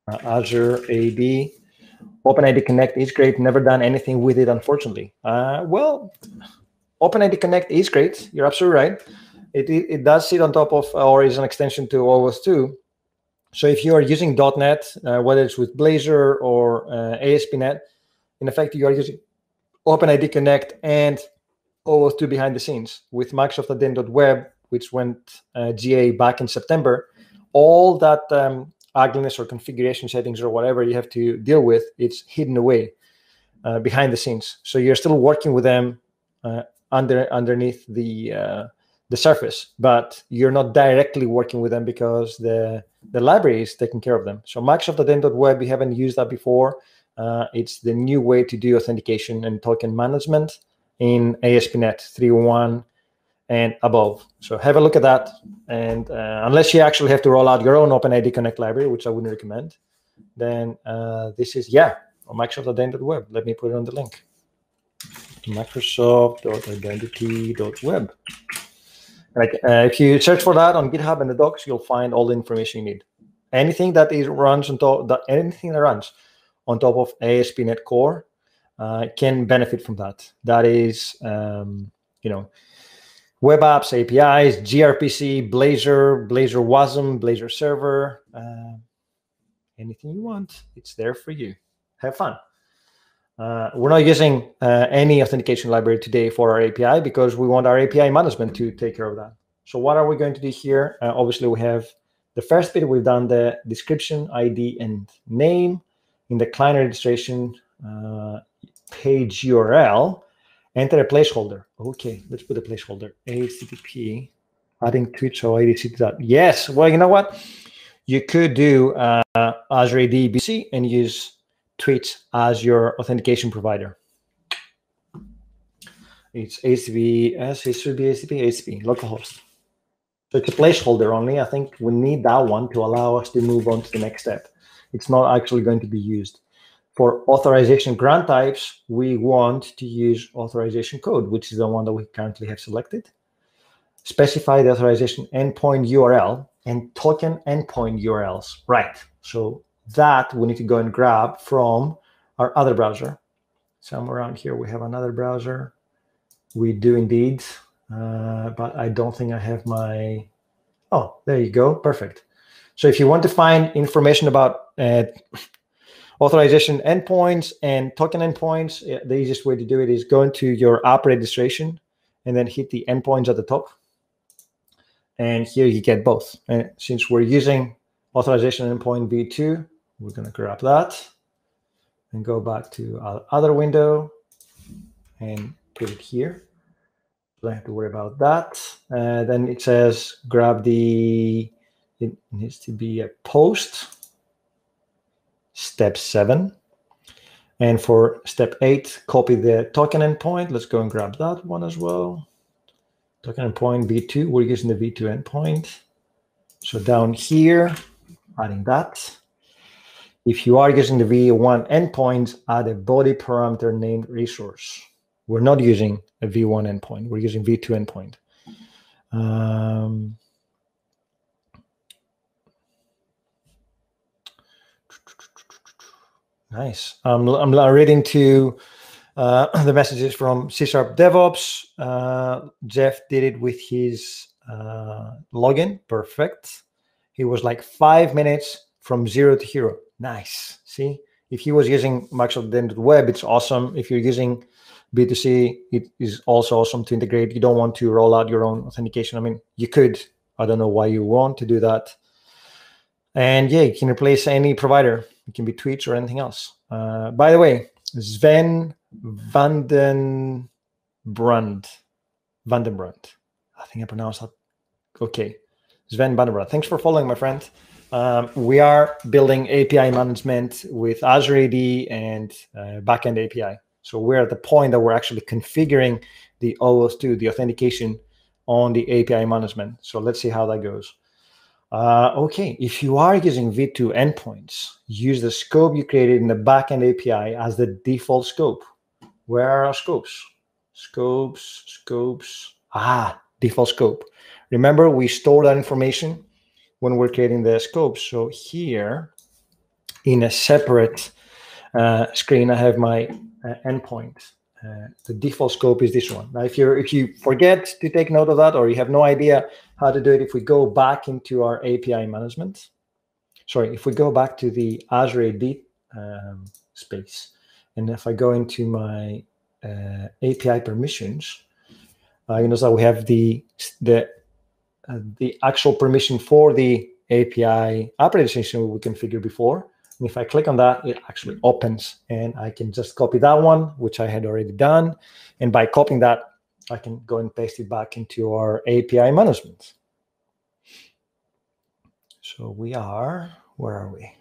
Speaker 1: uh, Azure AD. OpenID Connect is great. Never done anything with it, unfortunately. Uh, well, OpenID Connect is great. You're absolutely right. It, it, it, does sit on top of or is an extension to OAuth2. So if you are using .NET, uh, whether it's with Blazor or uh, ASP.NET, in effect, you are using OpenID Connect and OAuth2 behind the scenes with Microsoft Identity.web, which went uh, GA back in September. All that um, ugliness or configuration settings or whatever you have to deal with, it's hidden away uh, behind the scenes. So you're still working with them uh, under underneath the uh, the surface, but you're not directly working with them because the the library is taking care of them. So Microsoft Identity.web, we haven't used that before. Uh, it's the new way to do authentication and token management in ASP.NET 3.1 and above. So have a look at that. And uh, unless you actually have to roll out your own OpenID Connect library, which I wouldn't recommend, then uh, this is, yeah, Microsoft Identity.web. Let me put it on the link. Microsoft.identity.web. Like, uh, if you search for that on GitHub and the docs, you'll find all the information you need. Anything that is runs on top, that anything that runs on top of ASP.NET Core uh, can benefit from that. That is, um, you know, web apps, APIs, gRPC, Blazor, Blazor WASM, Blazor Server, uh, anything you want, it's there for you. Have fun. Uh, we're not using uh, any authentication library today for our API because we want our API management to take care of that. So what are we going to do here? Uh, obviously, we have the first bit. We've done the description, ID, and name. In the client registration uh, page URL, enter a placeholder. Okay, let's put a placeholder. HTTP, adding Twitch or ADC. Yes. Well, you know what? You could do uh, Azure AD B2C and use Twitch as your authentication provider. It's HTTPS, uh, it should HTTP, HTTP, localhost. So it's a placeholder only. I think we need that one to allow us to move on to the next step. It's not actually going to be used. For authorization grant types, we want to use authorization code, which is the one that we currently have selected. Specify the authorization endpoint URL and token endpoint URLs. Right. So that we need to go and grab from our other browser. Somewhere around here, we have another browser. We do indeed, uh, but I don't think I have my, oh, there you go, perfect. So if you want to find information about uh, authorization endpoints and token endpoints, the easiest way to do it is go into your app registration and then hit the endpoints at the top. And here you get both. And since we're using authorization endpoint v2, we're going to grab that and go back to our other window and put it here. don't have to worry about that. Uh, then it says grab the, it needs to be a post. Step seven. And for step eight, copy the token endpoint. Let's go and grab that one as well. Token endpoint v2, we're using the v2 endpoint. So down here, adding that. If you are using the v1 endpoint, add a body parameter named resource. We're not using a v1 endpoint. We're using v2 endpoint. Um, nice. I'm reading to uh, [clears throat] the messages from C Sharp DevOps. Uh, Jeff did it with his uh, login. Perfect. He was like five minutes from zero to hero. Nice. See, if he was using Microsoft Web, it's awesome. If you're using B2C, it is also awesome to integrate. You don't want to roll out your own authentication. I mean, you could. I don't know why you want to do that. And yeah, you can replace any provider. It can be Twitch or anything else. Uh, by the way, Sven Vandenbrand. Vandenbrand. I think I pronounced that okay. Sven Vandenbrand. Thanks for following, my friend. Um, we are building API management with Azure AD and uh, backend API. So we're at the point that we're actually configuring the OAuth2, the authentication on the API management. So let's see how that goes. Uh, okay, if you are using V2 endpoints, use the scope you created in the backend API as the default scope. Where are our scopes? Scopes, scopes. Ah, default scope. Remember, we store that information when we're creating the scopes. So here, in a separate uh, screen, I have my uh, endpoint. Uh, the default scope is this one. Now, if you if you forget to take note of that, or you have no idea how to do it, if we go back into our API management, sorry, if we go back to the Azure AD um, space, and if I go into my uh, API permissions, uh, you notice that we have the the the actual permission for the API operating system we configured before. And if I click on that, it actually opens and I can just copy that one, which I had already done. And by copying that, I can go and paste it back into our API management. So we are, where are we?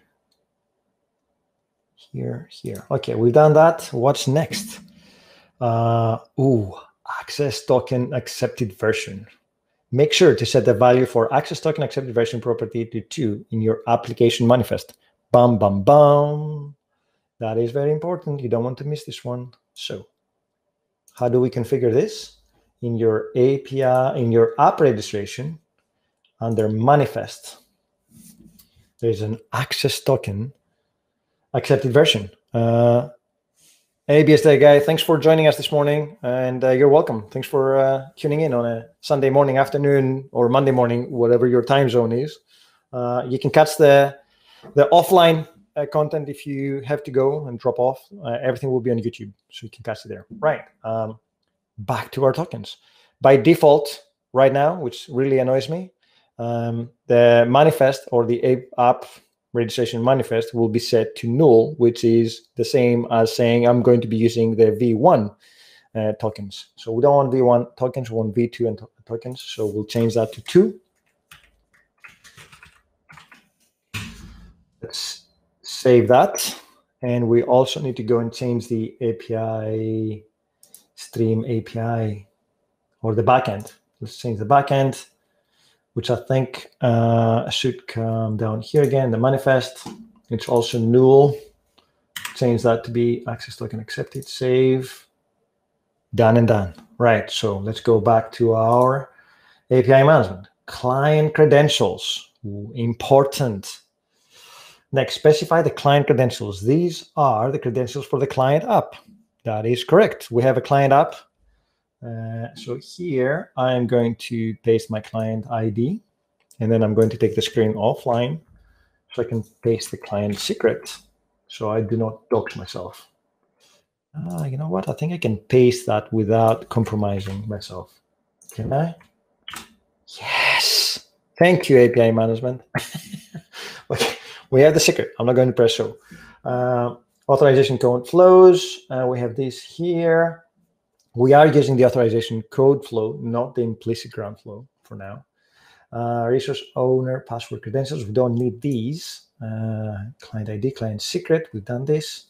Speaker 1: Here, here. Okay, we've done that. What's next? Uh, ooh, access token accepted version. Make sure to set the value for access token accepted version property to 2 in your application manifest. Bum, bum, bum. That is very important. You don't want to miss this one. So how do we configure this? In your API, in your app registration, under manifest, there's an access token accepted version. Uh, ABS Day guy, thanks for joining us this morning, and uh, you're welcome. Thanks for uh, tuning in on a Sunday morning, afternoon, or Monday morning, whatever your time zone is. Uh, you can catch the the offline uh, content if you have to go and drop off. Uh, everything will be on YouTube, so you can catch it there. Right. Um, back to our tokens. By default, right now, which really annoys me, um, the manifest or the app registration manifest will be set to null, which is the same as saying I'm going to be using the V1 uh, tokens. So we don't want V1 tokens, we want V2 and tokens. So we'll change that to two. Let's save that. And we also need to go and change the API stream API or the backend. Let's change the backend which I think uh, should come down here again, the manifest. It's also null. Change that to be access token accepted, save, done and done. Right, so let's go back to our API management. Client credentials, important. Next, specify the client credentials. These are the credentials for the client app. That is correct. We have a client app uh, so here I'm going to paste my client ID, and then I'm going to take the screen offline so I can paste the client secret so I do not dox myself. Uh, you know what? I think I can paste that without compromising myself. Can I? Yes. Thank you, API management. [laughs] okay, we have the secret. I'm not going to press show. Uh, authorization code flows. Uh, we have this here We are using the authorization code flow, not the implicit grant flow for now. Uh, resource owner, password credentials, we don't need these. Uh, client ID, client secret, we've done this.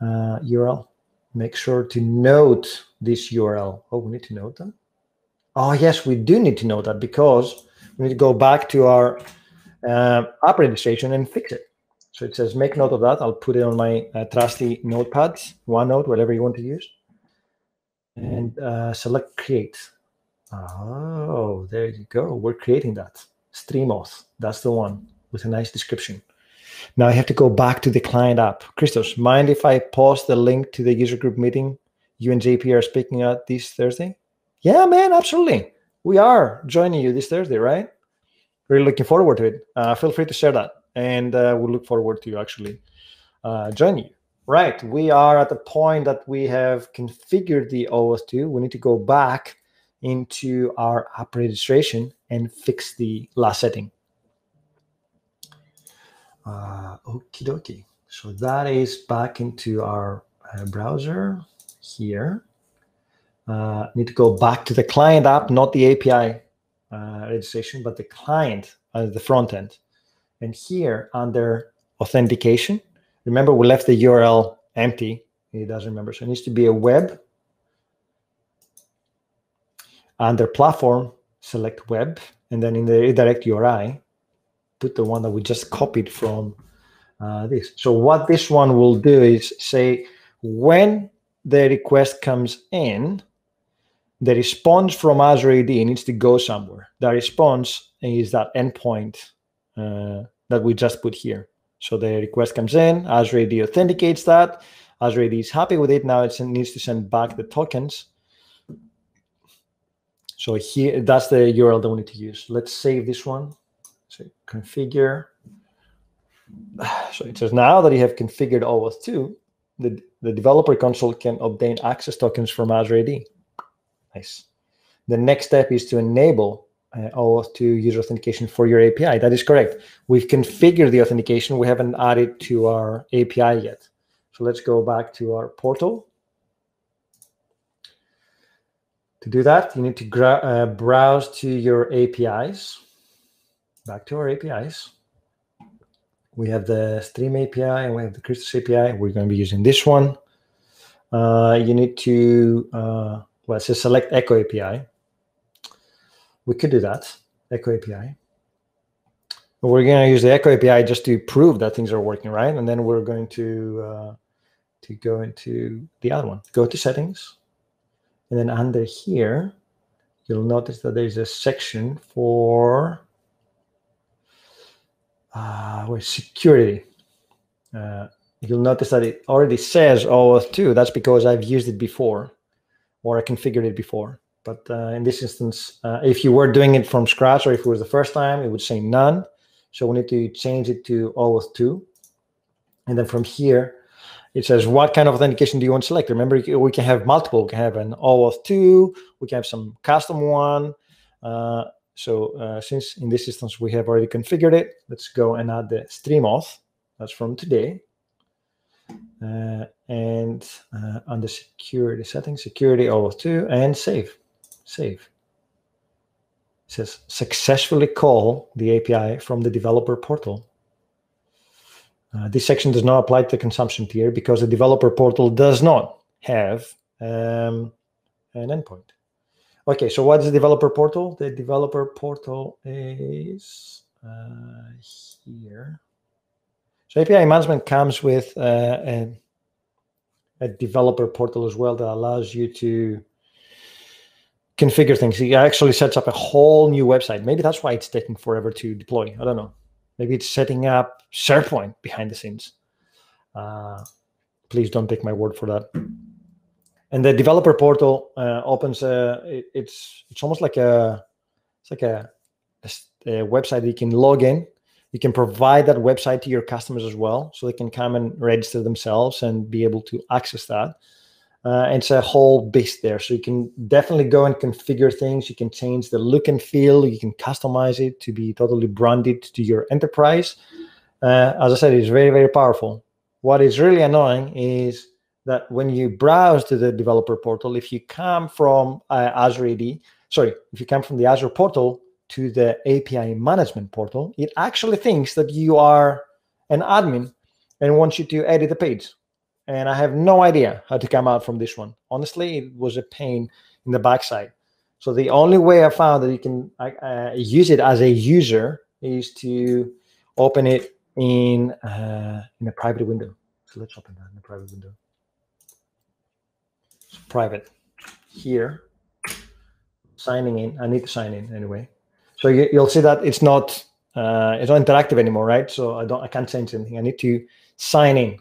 Speaker 1: Uh, URL, make sure to note this URL. Oh, we need to note them. Oh, yes, we do need to know that because we need to go back to our uh, app registration and fix it. So it says make note of that. I'll put it on my uh, trusty notepads, OneNote, whatever you want to use. And uh, select create. Oh, there you go. We're creating that. StreamAuth. That's the one with a nice description. Now I have to go back to the client app. Christos, mind if I post the link to the user group meeting you and JP are speaking at this Thursday? Yeah, man, absolutely. We are joining you this Thursday, right? Really looking forward to it. Uh, feel free to share that, and uh, we'll look forward to actually uh, joining you. Right, we are at the point that we have configured the OAuth2. We need to go back into our app registration and fix the last setting. Uh, okie dokie. So that is back into our uh, browser here. Uh, need to go back to the client app, not the API uh, registration, but the client, uh, the front end. And here under authentication, remember we left the URL empty. It doesn't remember. So it needs to be a web. Under platform, select web. And then in the redirect URI, put the one that we just copied from uh, this. So what this one will do is say when the request comes in, the response from Azure AD needs to go somewhere. The response is that endpoint uh, that we just put here. So the request comes in, Azure AD authenticates that. Azure AD is happy with it. Now it needs to send back the tokens. So here, that's the URL that we need to use. Let's save this one. So configure. [sighs] So it says now that you have configured OAuth 2, the, the developer console can obtain access tokens from Azure AD. Nice. The next step is to enable uh, OAuth 2 user authentication for your API. That is correct. We've configured the authentication. We haven't added to our API yet. So let's go back to our portal. To do that, you need to uh, browse to your APIs. Back to our APIs. We have the Stream API and we have the Christos API. We're going to be using this one. Uh, you need to uh, well, it says select Echo API. We could do that, Echo API. But we're going to use the Echo API just to prove that things are working right, and then we're going to uh, to go into the other one. Go to settings, and then under here, you'll notice that there's a section for uh, where security. Uh, you'll notice that it already says OAuth 2. That's because I've used it before or I configured it before. But uh, in this instance, uh, if you were doing it from scratch or if it was the first time, it would say none. So we need to change it to OAuth 2. And then from here, it says, what kind of authentication do you want to select? Remember, we can have multiple. We can have an OAuth 2. We can have some custom one. Uh, so uh, since in this instance we have already configured it, let's go and add the StreamAuth. That's from today. Uh, and uh, under security settings, security OAuth 2, and save. Save. It says successfully call the API from the developer portal. Uh, this section does not apply to the consumption tier because the developer portal does not have um, an endpoint. Okay, so what is the developer portal? The developer portal is uh, here. So API management comes with uh, a, a, developer portal as well that allows you to configure things. He actually sets up a whole new website. Maybe that's why it's taking forever to deploy. I don't know. Maybe it's setting up SharePoint behind the scenes. Uh, please don't take my word for that. And the developer portal uh, opens. A, it, it's it's almost like a it's like a, a, a website you can log in you can provide that website to your customers as well, so they can come and register themselves and be able to access that. Uh, it's a whole beast there, so you can definitely go and configure things. You can change the look and feel. You can customize it to be totally branded to your enterprise. Uh, as I said, it's very very powerful. What is really annoying is that when you browse to the developer portal, if you come from uh, Azure AD, sorry, if you come from the Azure portal to the API management portal, it actually thinks that you are an admin and wants you to edit the page. And I have no idea how to come out from this one. Honestly, it was a pain in the backside. So the only way I found that you can uh, use it as a user is to open it in uh, in a private window. So let's open that in a private window. So private here, signing in. I need to sign in anyway. So you, will see that it's not uh, it's not interactive anymore, right? So I don't I can't change anything. I need to sign in.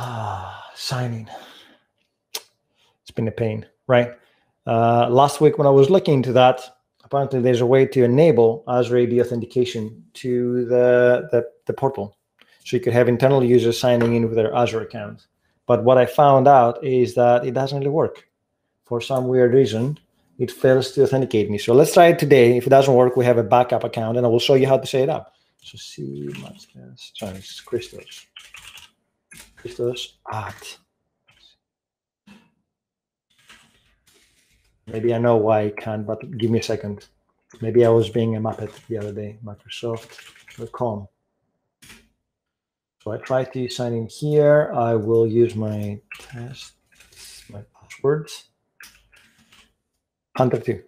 Speaker 1: Ah, sign in. It's been a pain, right? Uh, last week when I was looking into that, apparently there's a way to enable Azure AD authentication to the, the, the portal. So you could have internal users signing in with their Azure account. But what I found out is that it doesn't really work. For some weird reason, it fails to authenticate me. So let's try it today. If it doesn't work, we have a backup account and I will show you how to set it up. So see, sorry, it's Christos. Christos at. Maybe I know why I can't, but give me a second. Maybe I was being a Muppet the other day, Microsoft.com. So I try to sign in here. I will use my test, my passwords. Hunter 2.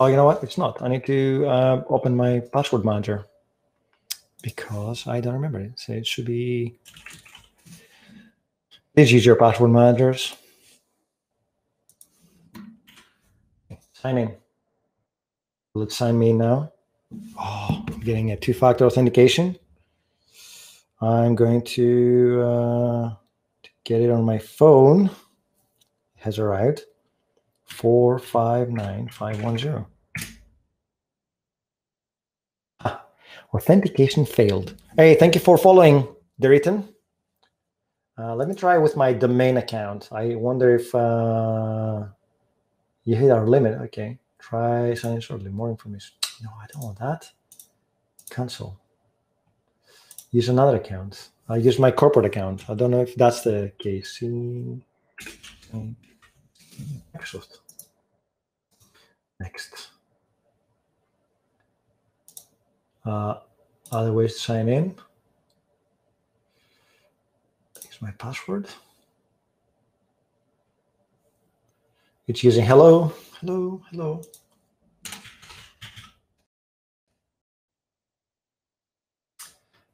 Speaker 1: Oh, you know what? It's not. I need to uh, open my password manager because I don't remember it. So it should be. Please use your password managers. Sign in. Let's sign me in now. Oh, I'm getting a two-factor authentication. I'm going to, uh, to get it on my phone. It has arrived. Four five nine five one zero. Authentication failed. Hey, thank you for following, Deriton. Uh, let me try with my domain account. I wonder if uh, you hit our limit. Okay, try signing shortly. More information. No, I don't want that. Cancel. Use another account. I use my corporate account. I don't know if that's the case. Microsoft. Next. Uh, other ways to sign in. Here's my password. It's using hello, hello, hello.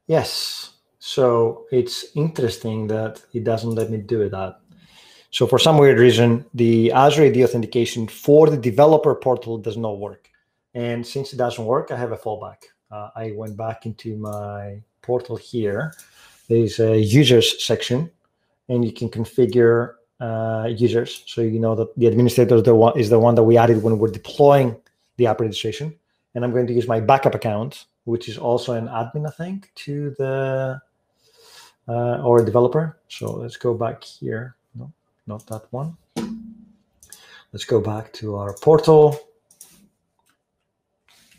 Speaker 1: Yes, so it's interesting that it doesn't let me do that. So for some weird reason, the Azure AD authentication for the developer portal does not work. And since it doesn't work, I have a fallback uh, I went back into my portal here. There's a users section, and you can configure uh, users. So you know that the administrator is the, one, is the one that we added when we're deploying the app registration. And I'm going to use my backup account, which is also an admin, I think, to the uh, or a developer. So let's go back here. No, not that one. Let's go back to our portal.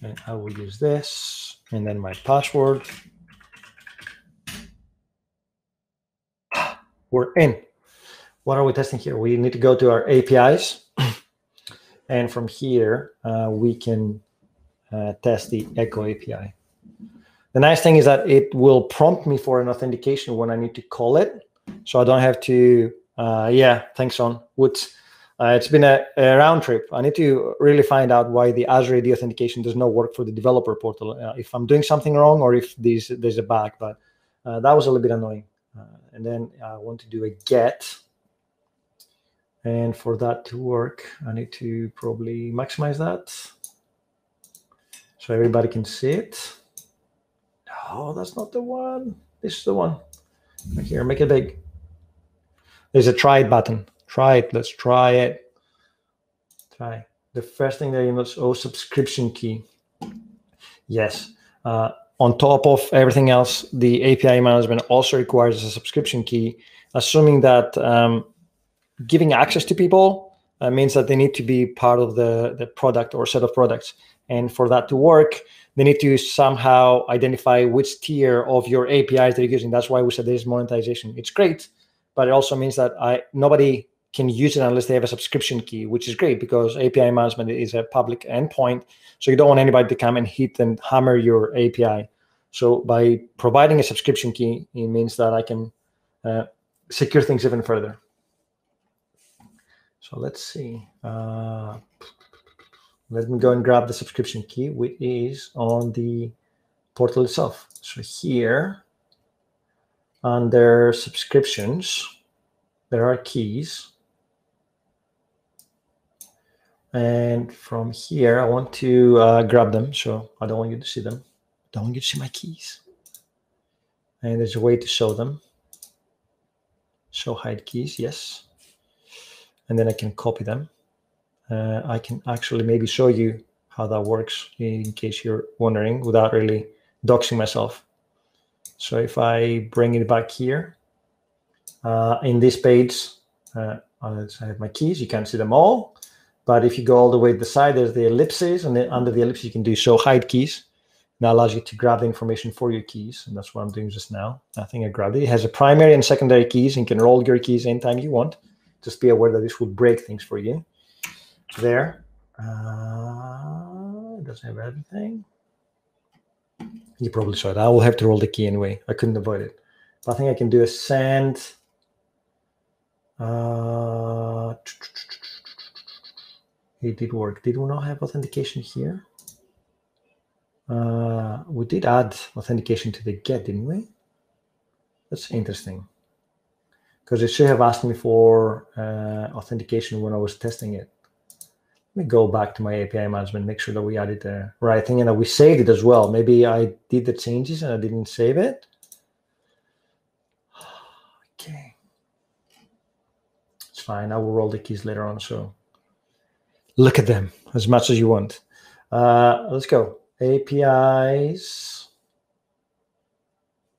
Speaker 1: And I will use this and then my password. [sighs] We're in. What are we testing here? We need to go to our APIs. [clears throat] and from here, uh, we can uh, test the Echo API. The nice thing is that it will prompt me for an authentication when I need to call it. So I don't have to, uh, yeah, thanks on Woods. Uh, it's been a, a, round trip. I need to really find out why the Azure AD authentication does not work for the developer portal. Uh, if I'm doing something wrong or if there's, there's a bug, but uh, that was a little bit annoying. Uh, and then I want to do a get. And for that to work, I need to probably maximize that so everybody can see it. No, that's not the one. This is the one. Right here, make it big. There's a try button. Try it. Let's try it. Try. The first thing that you must, oh, subscription key. Yes. Uh, on top of everything else, the API management also requires a subscription key, assuming that um, giving access to people uh, means that they need to be part of the, the product or set of products. And for that to work, they need to somehow identify which tier of your APIs they're using. That's why we said there's monetization. It's great, but it also means that I nobody can use it unless they have a subscription key, which is great because API management is a public endpoint. So you don't want anybody to come and hit and hammer your API. So by providing a subscription key, it means that I can uh, secure things even further. So let's see. Uh, let me go and grab the subscription key, which is on the portal itself. So here, under subscriptions, there are keys. And from here, I want to uh, grab them. So I don't want you to see them. I don't want you to see my keys. And there's a way to show them. Show hide keys, yes. And then I can copy them. Uh, I can actually maybe show you how that works in case you're wondering without really doxing myself. So if I bring it back here, uh, in this page, uh, I have my keys. You can't see them all. But if you go all the way to the side, there's the ellipses, and then under the ellipses, you can do show hide keys. That allows you to grab the information for your keys, and that's what I'm doing just now. I think I grabbed it. It has a primary and secondary keys, and you can roll your keys anytime you want. Just be aware that this will break things for you. There. Uh, it doesn't have everything. You probably saw it. I will have to roll the key anyway. I couldn't avoid it. But I think I can do a send. Uh, it did work. Did we not have authentication here? Uh, we did add authentication to the get, didn't we? That's interesting. Because it should have asked me for uh, authentication when I was testing it. Let me go back to my API management, make sure that we added the right thing and that we saved it as well. Maybe I did the changes and I didn't save it. [sighs] Okay. It's fine. I will roll the keys later on. So look at them as much as you want. Uh, let's go. APIs.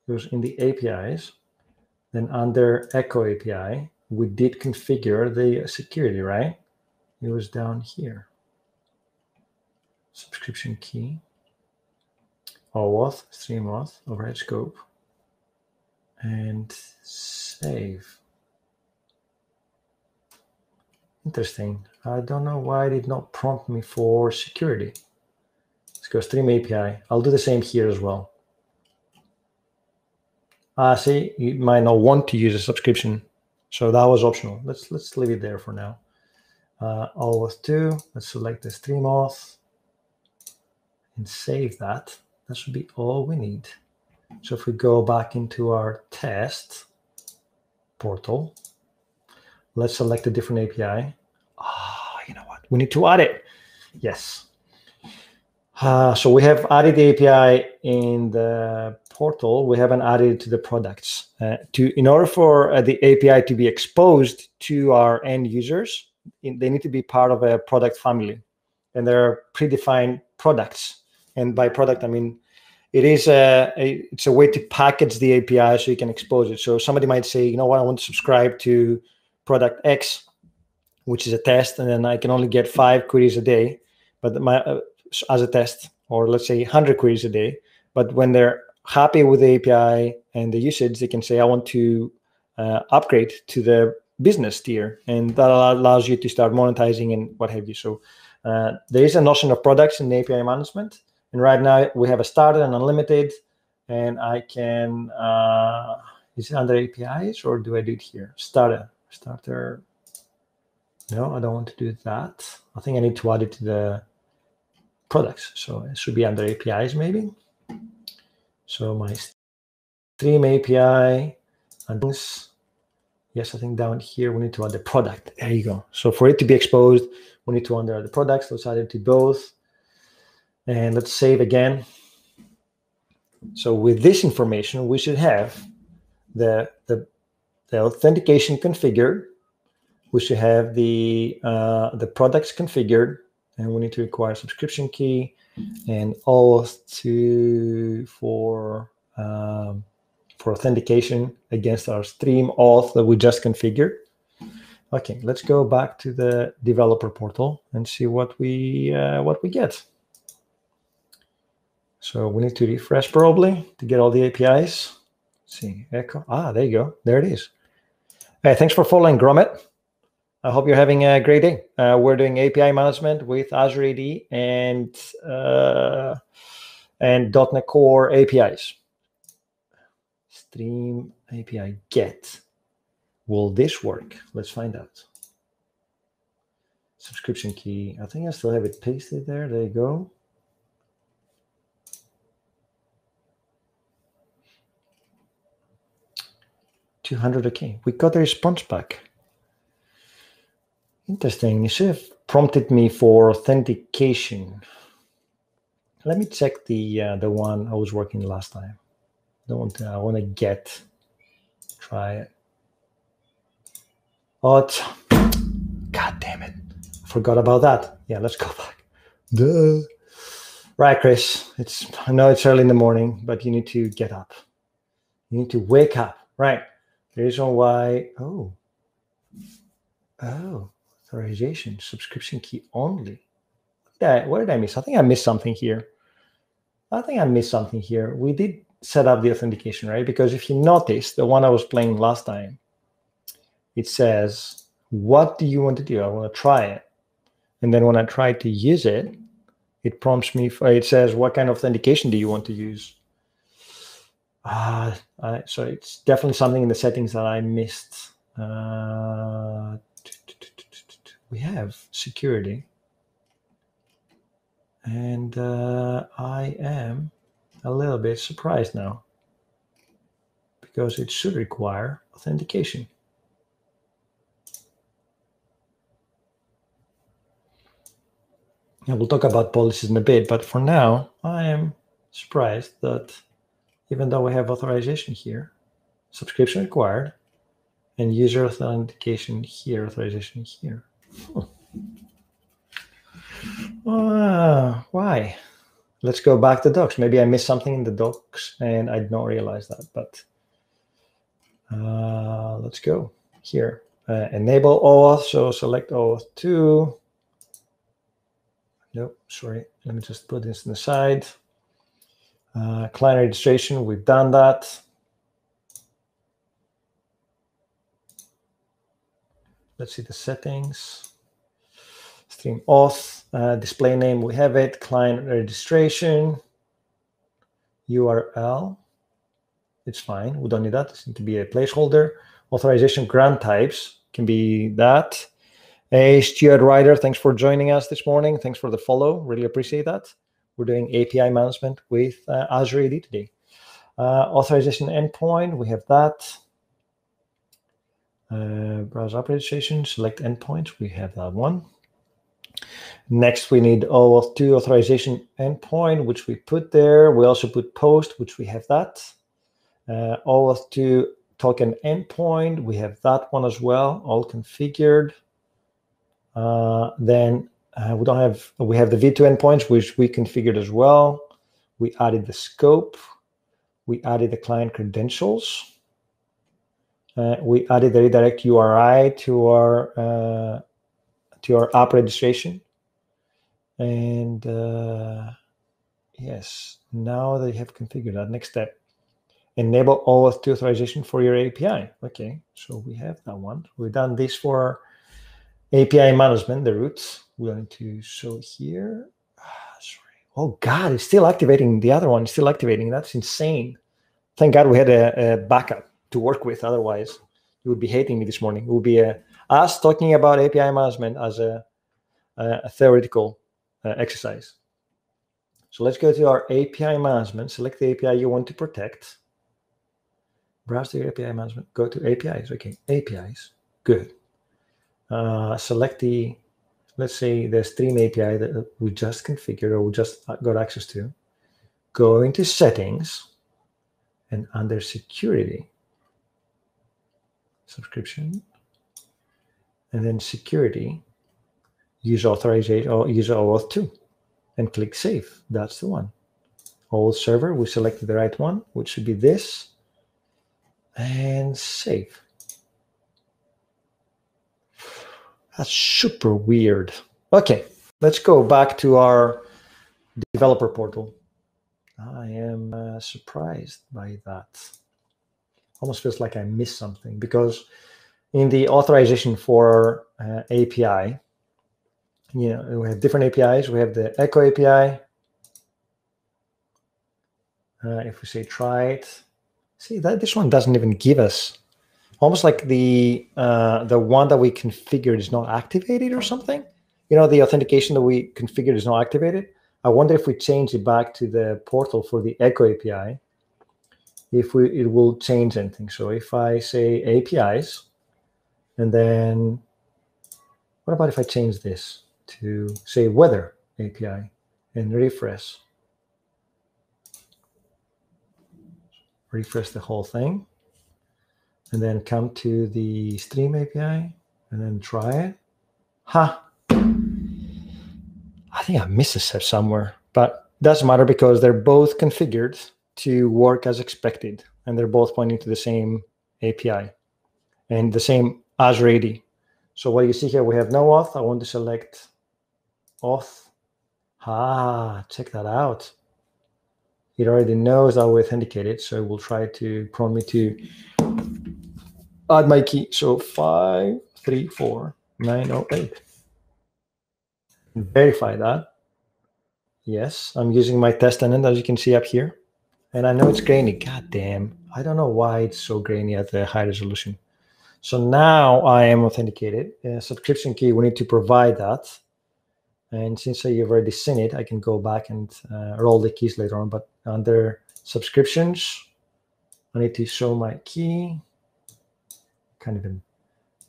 Speaker 1: It was in the APIs. Then under Echo API, we did configure the security, right? It was down here. Subscription key. OAuth, stream auth, override scope, and save. Interesting. I don't know why it did not prompt me for security. Let's go stream API. I'll do the same here as well. Ah, uh, see, you might not want to use a subscription, so that was optional. Let's let's leave it there for now. Uh, OAuth 2, let's select the stream auth and save that. That should be all we need. So if we go back into our test portal, let's select a different API. Ah, oh, you know what? We need to add it. Yes. Uh, so we have added the API in the portal. We haven't added to the products. Uh, to in order for uh, the API to be exposed to our end users, in, they need to be part of a product family, and there are predefined products. And by product, I mean it is a, a, it's a way to package the API so you can expose it. So somebody might say, you know what, I want to subscribe to product X, which is a test, and then I can only get five queries a day, but my uh, as a test, or let's say 100 queries a day. But when they're happy with the API and the usage, they can say, I want to uh, upgrade to the business tier, and that allows you to start monetizing and what have you. So uh, there is a notion of products in API management, and right now we have a starter and unlimited, and I can. Uh, is it under APIs or do I do it here? Starter, starter. No, I don't want to do that. I think I need to add it to the products. So it should be under APIs maybe. So my stream API and this Yes, I think down here we need to add the product. There you go. So for it to be exposed, we need to add the products. Let's add it to both. And let's save again. So with this information, we should have the, the, the authentication configured. We should have the, uh, the products configured. And we need to require subscription key and auth to for um, for authentication against our stream auth that we just configured. Okay, let's go back to the developer portal and see what we uh, what we get. So we need to refresh probably to get all the APIs. Let's see, echo. Ah, there you go. There it is. Hey, thanks for following Grommet. I hope you're having a great day. Uh, we're doing API management with Azure AD and uh, and .NET Core APIs. Stream API get. Will this work? Let's find out. Subscription key. I think I still have it pasted there. There you go. Two hundred okay. We got the response back. Interesting. You should have prompted me for authentication. Let me check the uh, the one I was working last time. Don't want to, I want to get. Try it. Oh, God damn it. I forgot about that. Yeah, let's go [laughs] back. Duh. Right, Chris. It's I know it's early in the morning, but you need to get up. You need to wake up. Right. The reason why. Oh. Oh. Authorization. Subscription key only. Yeah, where did I miss? I think I missed something here. I think I missed something here. We did set up the authentication, right? Because if you notice, the one I was playing last time, it says, what do you want to do? I want to try it. And then when I try to use it, it prompts me, for, it says, what kind of authentication do you want to use? Uh, I, so it's definitely something in the settings that I missed. Uh, we have security. And uh, I am a little bit surprised now because it should require authentication. Yeah, we'll talk about policies in a bit, but for now, I am surprised that even though we have authorization here, subscription required, and user authentication here, authorization here. Huh. Uh, why? Let's go back to docs. Maybe I missed something in the docs and I did not realize that, but uh, let's go here. Uh, enable OAuth, so select OAuth 2. Nope, sorry. Let me just put this in the side. Uh, client registration, we've done that. Let's see the settings. Stream auth, uh, display name, we have it. Client registration, URL. It's fine. We don't need that. Need to be a placeholder. Authorization grant types can be that. Hey, Stuart Ryder, thanks for joining us this morning. Thanks for the follow. Really appreciate that. We're doing API management with uh, Azure AD today. Uh, authorization endpoint, we have that. Uh, browser registration, select endpoint, we have that one. Next, we need OAuth 2 authorization endpoint, which we put there. We also put post, which we have that. Uh, OAuth 2 token endpoint, we have that one as well, all configured. Uh, then uh, we don't have, we have the V2 endpoints, which we configured as well. We added the scope. We added the client credentials. Uh, we added the redirect URI to our uh, to our app registration. And uh, yes, now they have configured that. Next step, enable OAuth 2 authorization for your API. Okay, so we have that one. We've done this for API management, the roots. We're going to show here. Ah. Oh God, it's still activating. The other one is still activating. That's insane. Thank God we had a, a backup to work with. Otherwise, you would be hating me this morning. It would be a, us talking about API management as a, a theoretical uh, exercise. So let's go to our API management, select the API you want to protect. Browse the API management, go to APIs. Okay, APIs, good. Uh, select the, let's say the stream API that we just configured or we just got access to. Go into settings and under security, subscription, and then security, use authorization or use OAuth 2 and click save. That's the one. OAuth server, we selected the right one, which should be this, and save. That's super weird. Okay, let's go back to our developer portal. I am uh, surprised by that. Almost feels like I missed something because in the authorization for uh, API, you know, we have different APIs. We have the Echo API. Uh, if we say try it, see that this one doesn't even give us almost like the uh, the one that we configured is not activated or something. You know, the authentication that we configured is not activated. I wonder if we change it back to the portal for the Echo API, if we it will change anything. So if I say APIs, and then what about if I change this to say weather API and refresh? Refresh the whole thing, and then come to the stream API and then try it. Ha! I think I missed a step somewhere, but doesn't matter because they're both configured to work as expected, and they're both pointing to the same API and the same Azure AD. So what you see here, we have no auth. I want to select auth. Ah, check that out. It already knows we authenticated, so it will try to prompt me to add my key. So five, three, four, nine, oh, eight verify that. Yes, I'm using my test tenant as you can see up here. And I know it's grainy. God damn. I don't know why it's so grainy at the high resolution. So now I am authenticated. Uh, subscription key, we need to provide that. And since I've already seen it, I can go back and uh, roll the keys later on. But under subscriptions, I need to show my key. Kind of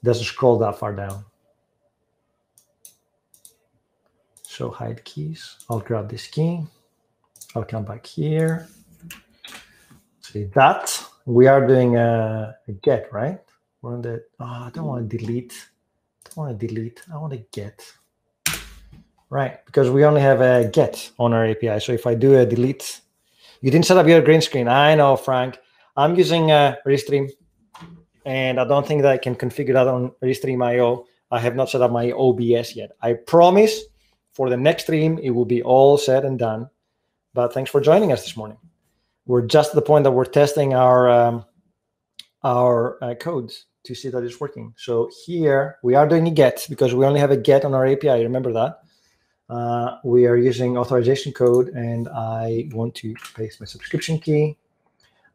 Speaker 1: doesn't scroll that far down. So hide keys. I'll grab this key. I'll come back here. See that we are doing a, a get, right? We're on the, oh, I don't want to delete. I don't want to delete. I want to get. Right, because we only have a get on our API. So if I do a delete, you didn't set up your green screen. I know, Frank. I'm using a Restream, and I don't think that I can configure that on Restream. I have not set up my OBS yet. I promise for the next stream, it will be all said and done. But thanks for joining us this morning. We're just at the point that we're testing our um, our uh, codes to see that it's working. So here we are doing a get because we only have a get on our API. Remember that. Uh, we are using authorization code, and I want to paste my subscription key.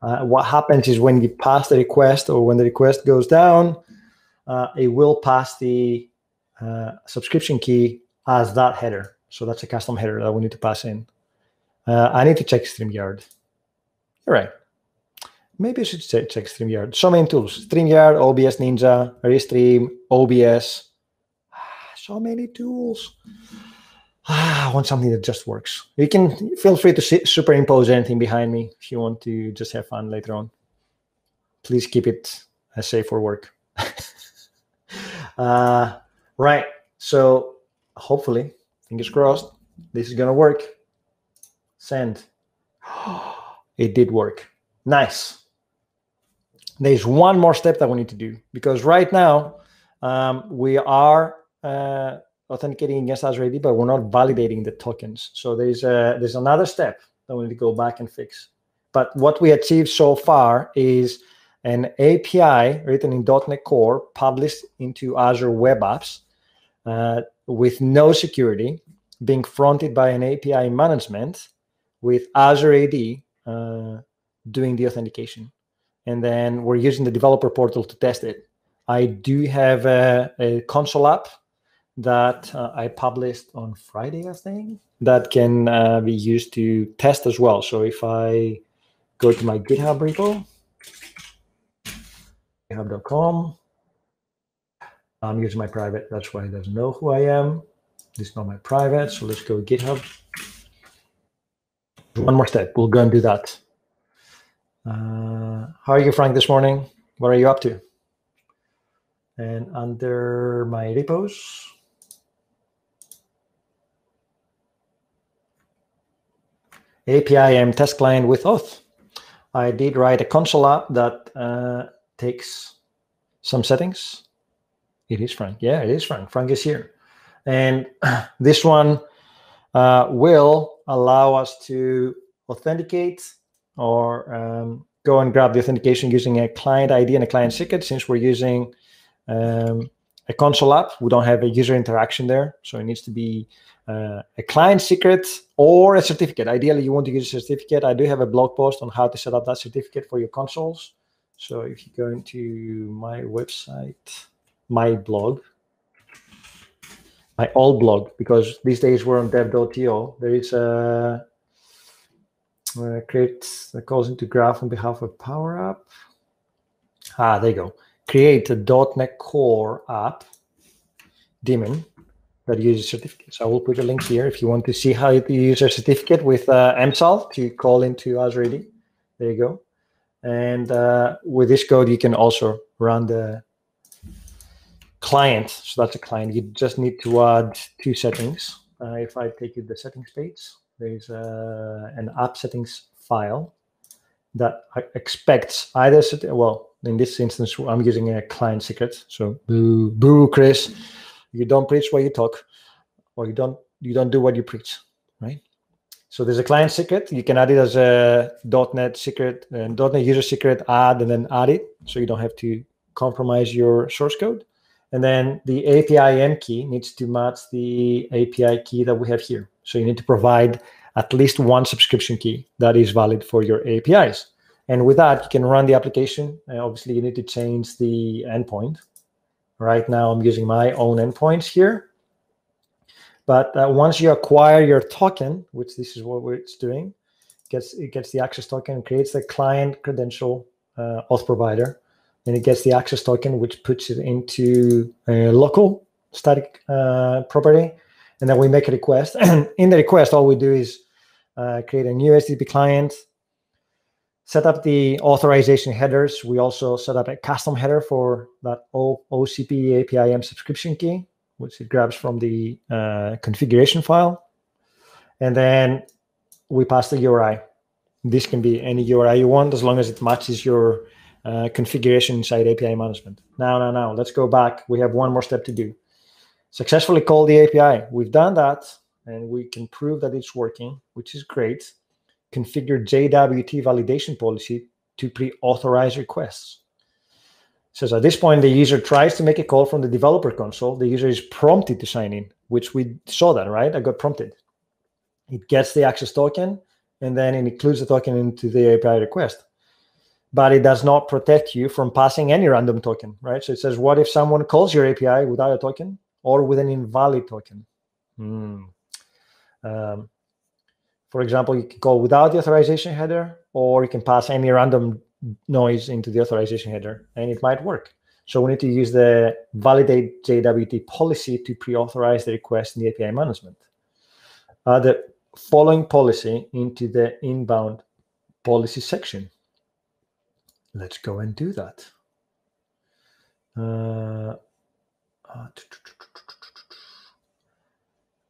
Speaker 1: Uh, what happens is when you pass the request or when the request goes down, uh, it will pass the uh, subscription key as that header. So that's a custom header that we need to pass in. Uh, I need to check StreamYard. You're. Maybe I should check, check StreamYard. So many tools. StreamYard, OBS Ninja, Restream, OBS. Ah, so many tools. Ah, I want something that just works. You can feel free to superimpose anything behind me if you want to just have fun later on. Please keep it as safe for work. [laughs] uh, right. So hopefully, fingers crossed, this is gonna work. Send. [gasps] it did work. Nice. There's one more step that we need to do because right now um, we are uh, authenticating against Azure AD, but we're not validating the tokens. So there's a, there's another step that we need to go back and fix. But what we achieved so far is an API written in .NET Core published into Azure Web Apps uh, with no security, being fronted by an API management with Azure AD uh, doing the authentication. And then we're using the developer portal to test it. I do have a, a console app that uh, I published on Friday, I think, that can uh, be used to test as well. So if I go to my GitHub repo, github.com, I'm using my private. That's why it doesn't know who I am. This is not my private. So let's go GitHub. One more step. We'll go and do that. Uh, how are you, Frank, this morning? What are you up to? And under my repos, API and test client with auth. I did write a console app that uh, takes some settings it is Frank. Yeah, it is Frank. Frank is here. And [clears throat] this one uh, will allow us to authenticate or um, go and grab the authentication using a client ID and a client secret. Since we're using um, a console app, we don't have a user interaction there. So it needs to be uh, a client secret or a certificate. Ideally, you want to use a certificate. I do have a blog post on how to set up that certificate for your consoles. So if you go into my website, my blog, my old blog, because these days we're on dev.to, there is a uh, create that goes into graph on behalf of Power. Ah, there you go. Create a .NET Core app daemon that uses certificates. I will put a link here if you want to see how to use a certificate with uh, MSAL to call into Azure. There you go. And uh, with this code, you can also run the client. So that's a client. You just need to add two settings. Uh, if I take you the settings page, there's uh, an app settings file that expects either, well, in this instance, I'm using a client secret. So boo, boo, Chris you don't preach what you talk or you don't you don't do what you preach right? So there's a client secret. You can add it as a net secret and net user secret add and then add it so you don't have to compromise your source code. And then the api m key needs to match the api key that we have here. So you need to provide at least one subscription key that is valid for your apis and with that you can run the application. Uh, obviously you need to change the endpoint Right now, I'm using my own endpoints here. But uh, once you acquire your token, which this is what it's doing, gets it gets the access token, creates the client credential uh, auth provider, and it gets the access token, which puts it into a local static uh, property, and then we make a request. And [clears throat] in the request, all we do is uh, create a new HTTP client, set up the authorization headers. We also set up a custom header for that OCP APIM subscription key, which it grabs from the uh, configuration file. And then we pass the URI. This can be any URI you want as long as it matches your uh, configuration inside API management. Now, now, now, let's go back. We have one more step to do. Successfully call the API. We've done that and we can prove that it's working, which is great configure JWT validation policy to pre-authorize requests. says at this point, the user tries to make a call from the developer console. The user is prompted to sign in, which we saw that, right? I got prompted. It gets the access token and then it includes the token into the API request. But it does not protect you from passing any random token, right? So it says, what if someone calls your API without a token or with an invalid token? Hmm. Um, for example, you can go without the authorization header, or you can pass any random noise into the authorization header, and it might work. So we need to use the validate JWT policy to pre-authorize the request in the API management. Uh, the following policy into the inbound policy section. Let's go and do that. Uh, uh,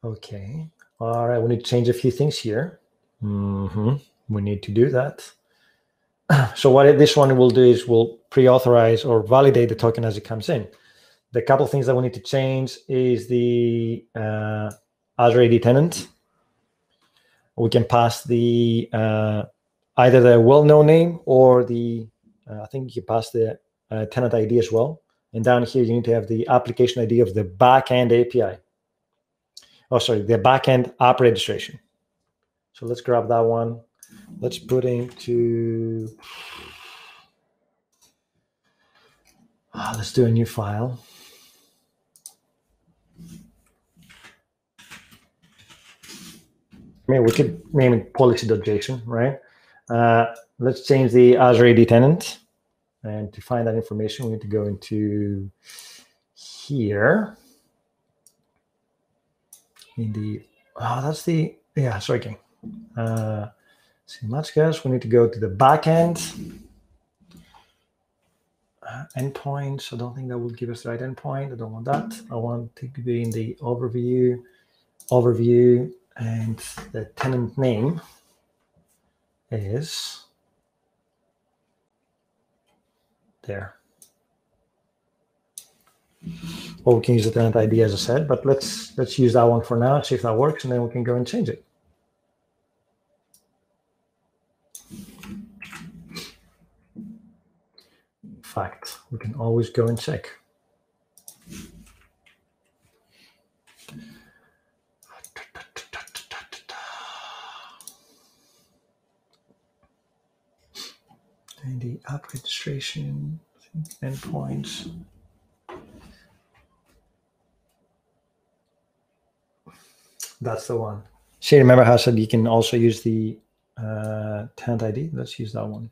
Speaker 1: okay. All right, we need to change a few things here. Mm-hmm. We need to do that. [clears throat] So what this one will do is we'll pre-authorize or validate the token as it comes in. The couple things that we need to change is the uh, Azure AD tenant. We can pass the uh, either the well-known name or the uh, I think you pass the uh, tenant ID as well. And down here you need to have the application ID of the backend API oh sorry the backend app registration so let's grab that one let's put into uh, let's do a new file I mean, we could name it policy.json, right? Uh, let's change the Azure AD tenant. And to find that information, we need to go into here in the oh that's the yeah sorry king. Uh see much guess we need to go to the back end. Uh, endpoints. I don't think that will give us the right endpoint. I don't want that. I want to be in the overview overview and the tenant name is there or we can use the tenant ID as I said, but let's let's use that one for now, see if that works, and then we can go and change it. In Fact, we can always go and check. And the app registration endpoints. That's the one. See, remember how I said you can also use the uh, tenant ID? Let's use that one.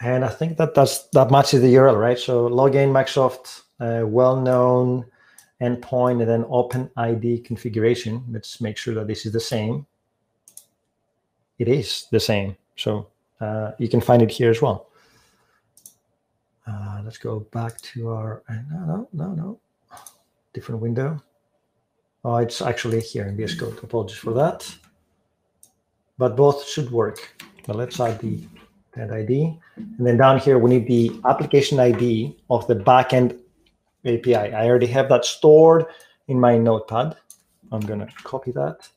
Speaker 1: And I think that that's, that matches the URL, right? So login Microsoft, uh, well-known endpoint, and then Open ID configuration. Let's make sure that this is the same. It is the same. So uh, you can find it here as well. Uh, let's go back to our, uh, no, no, no, no, different window. Oh, it's actually here in VS Code. Apologies for that. But both should work. So let's add the that ID. And then down here, we need the application ID of the backend API. I already have that stored in my notepad. I'm going to copy that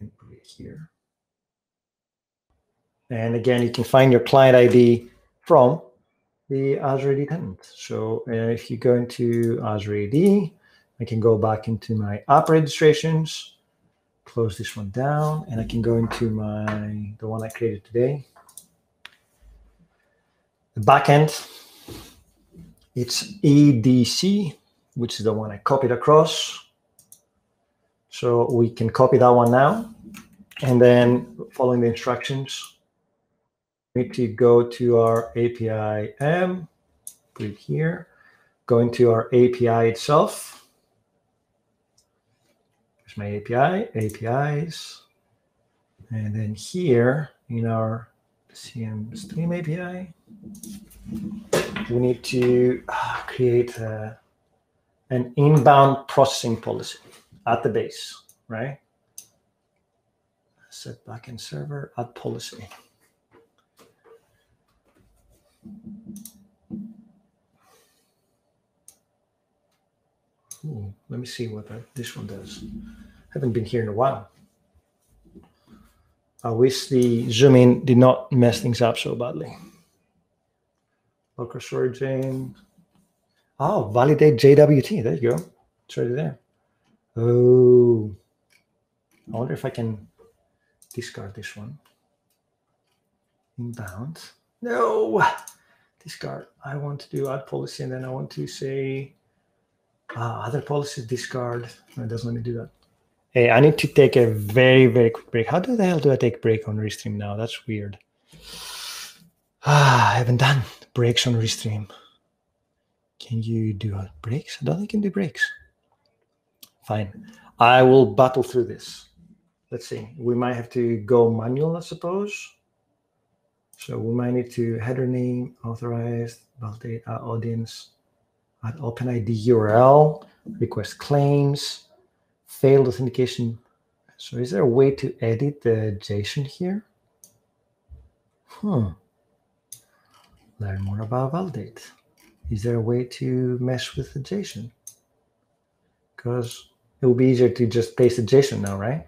Speaker 1: and put it here. And again, you can find your client ID from the Azure AD tenant. So uh, if you go into Azure AD, I can go back into my app registrations, close this one down, and I can go into my the one I created today. The backend, it's EDC, which is the one I copied across. So we can copy that one now. And then following the instructions, need to go to our API M, it here, go into our API itself, There's my API, APIs. And then here in our CM Stream API, we need to uh, create a, uh, an inbound processing policy at the base, right? Set backend server at policy. Ooh, let me see what this one does. Haven't been here in a while. I wish the zoom in did not mess things up so badly. Local storage in. Oh, ah, validate JWT. There you go. It's right there. Oh, I wonder if I can discard this one. Inbound. No, discard. I want to do add policy and then I want to say uh, other policies discard. No, it doesn't let me do that. Hey, I need to take a very, very quick break. How the hell do I take break on Restream now? That's weird. Ah, I haven't done breaks on Restream. Can you do breaks? I don't think you can do breaks. Fine. I will battle through this. Let's see. We might have to go manual, I suppose. So we might need to header name, authorized, validate our audience, add OpenID URL, request claims, failed authentication. So is there a way to edit the JSON here? Hmm. Learn more about validate. Is there a way to mesh with the JSON? Because it will be easier to just paste the JSON now, right?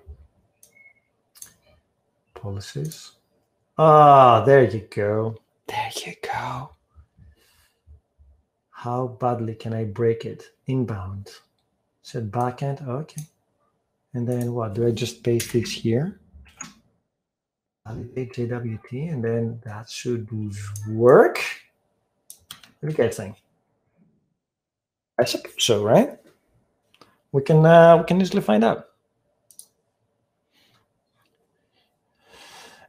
Speaker 1: Policies. Ah, oh, there you go. There you go. How badly can I break it? Inbound. Said backend. Okay. And then what? Do I just paste this here? Validate JWT, and then that should work. What do you guys think? I suppose so, right? We can uh, we can easily find out.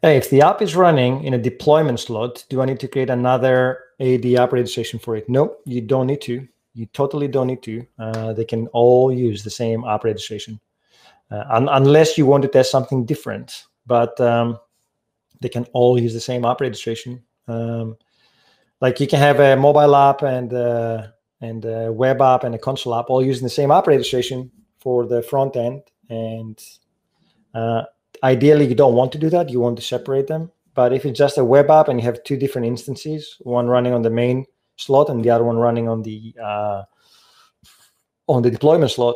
Speaker 1: Hey, if the app is running in a deployment slot, do I need to create another AD app registration for it? No, you don't need to. You totally don't need to. Uh, they can all use the same app registration, uh, un unless you want to test something different. But um, they can all use the same app registration. Um, like you can have a mobile app and uh, and a web app and a console app all using the same app registration for the front end and uh, Ideally, you don't want to do that. You want to separate them. But if it's just a web app and you have two different instances, one running on the main slot and the other one running on the uh, on the deployment slot,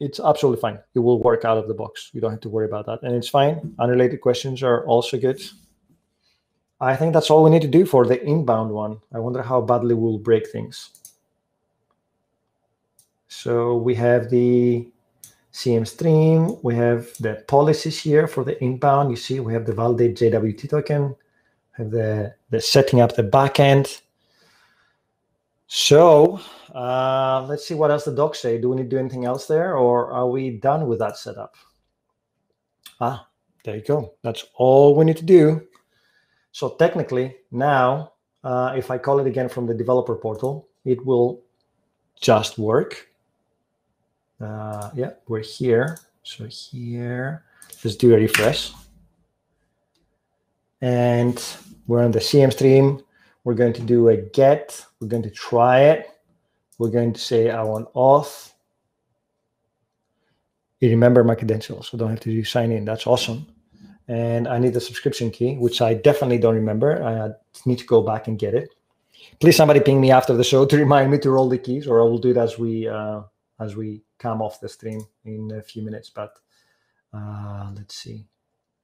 Speaker 1: it's absolutely fine. It will work out of the box. You don't have to worry about that. And it's fine. Unrelated questions are also good. I think that's all we need to do for the inbound one. I wonder how badly we'll break things. So we have the CM stream. We have the policies here for the inbound. You see, we have the validate JWT token, have the, the setting up the backend. So uh, let's see what else the docs say. Do we need to do anything else there, or are we done with that setup? Ah, there you go. That's all we need to do. So technically, now, uh, if I call it again from the developer portal, it will just work. Uh, yeah, we're here. So here, let's do a refresh. And we're on the CM stream. We're going to do a get. We're going to try it. We're going to say I want auth. You remember my credentials, so don't have to do sign in. That's awesome. And I need the subscription key, which I definitely don't remember. I need to go back and get it. Please, somebody ping me after the show to [laughs] remind me to roll the keys, or I will do it as we uh, as we come off the stream in a few minutes. But uh, let's see,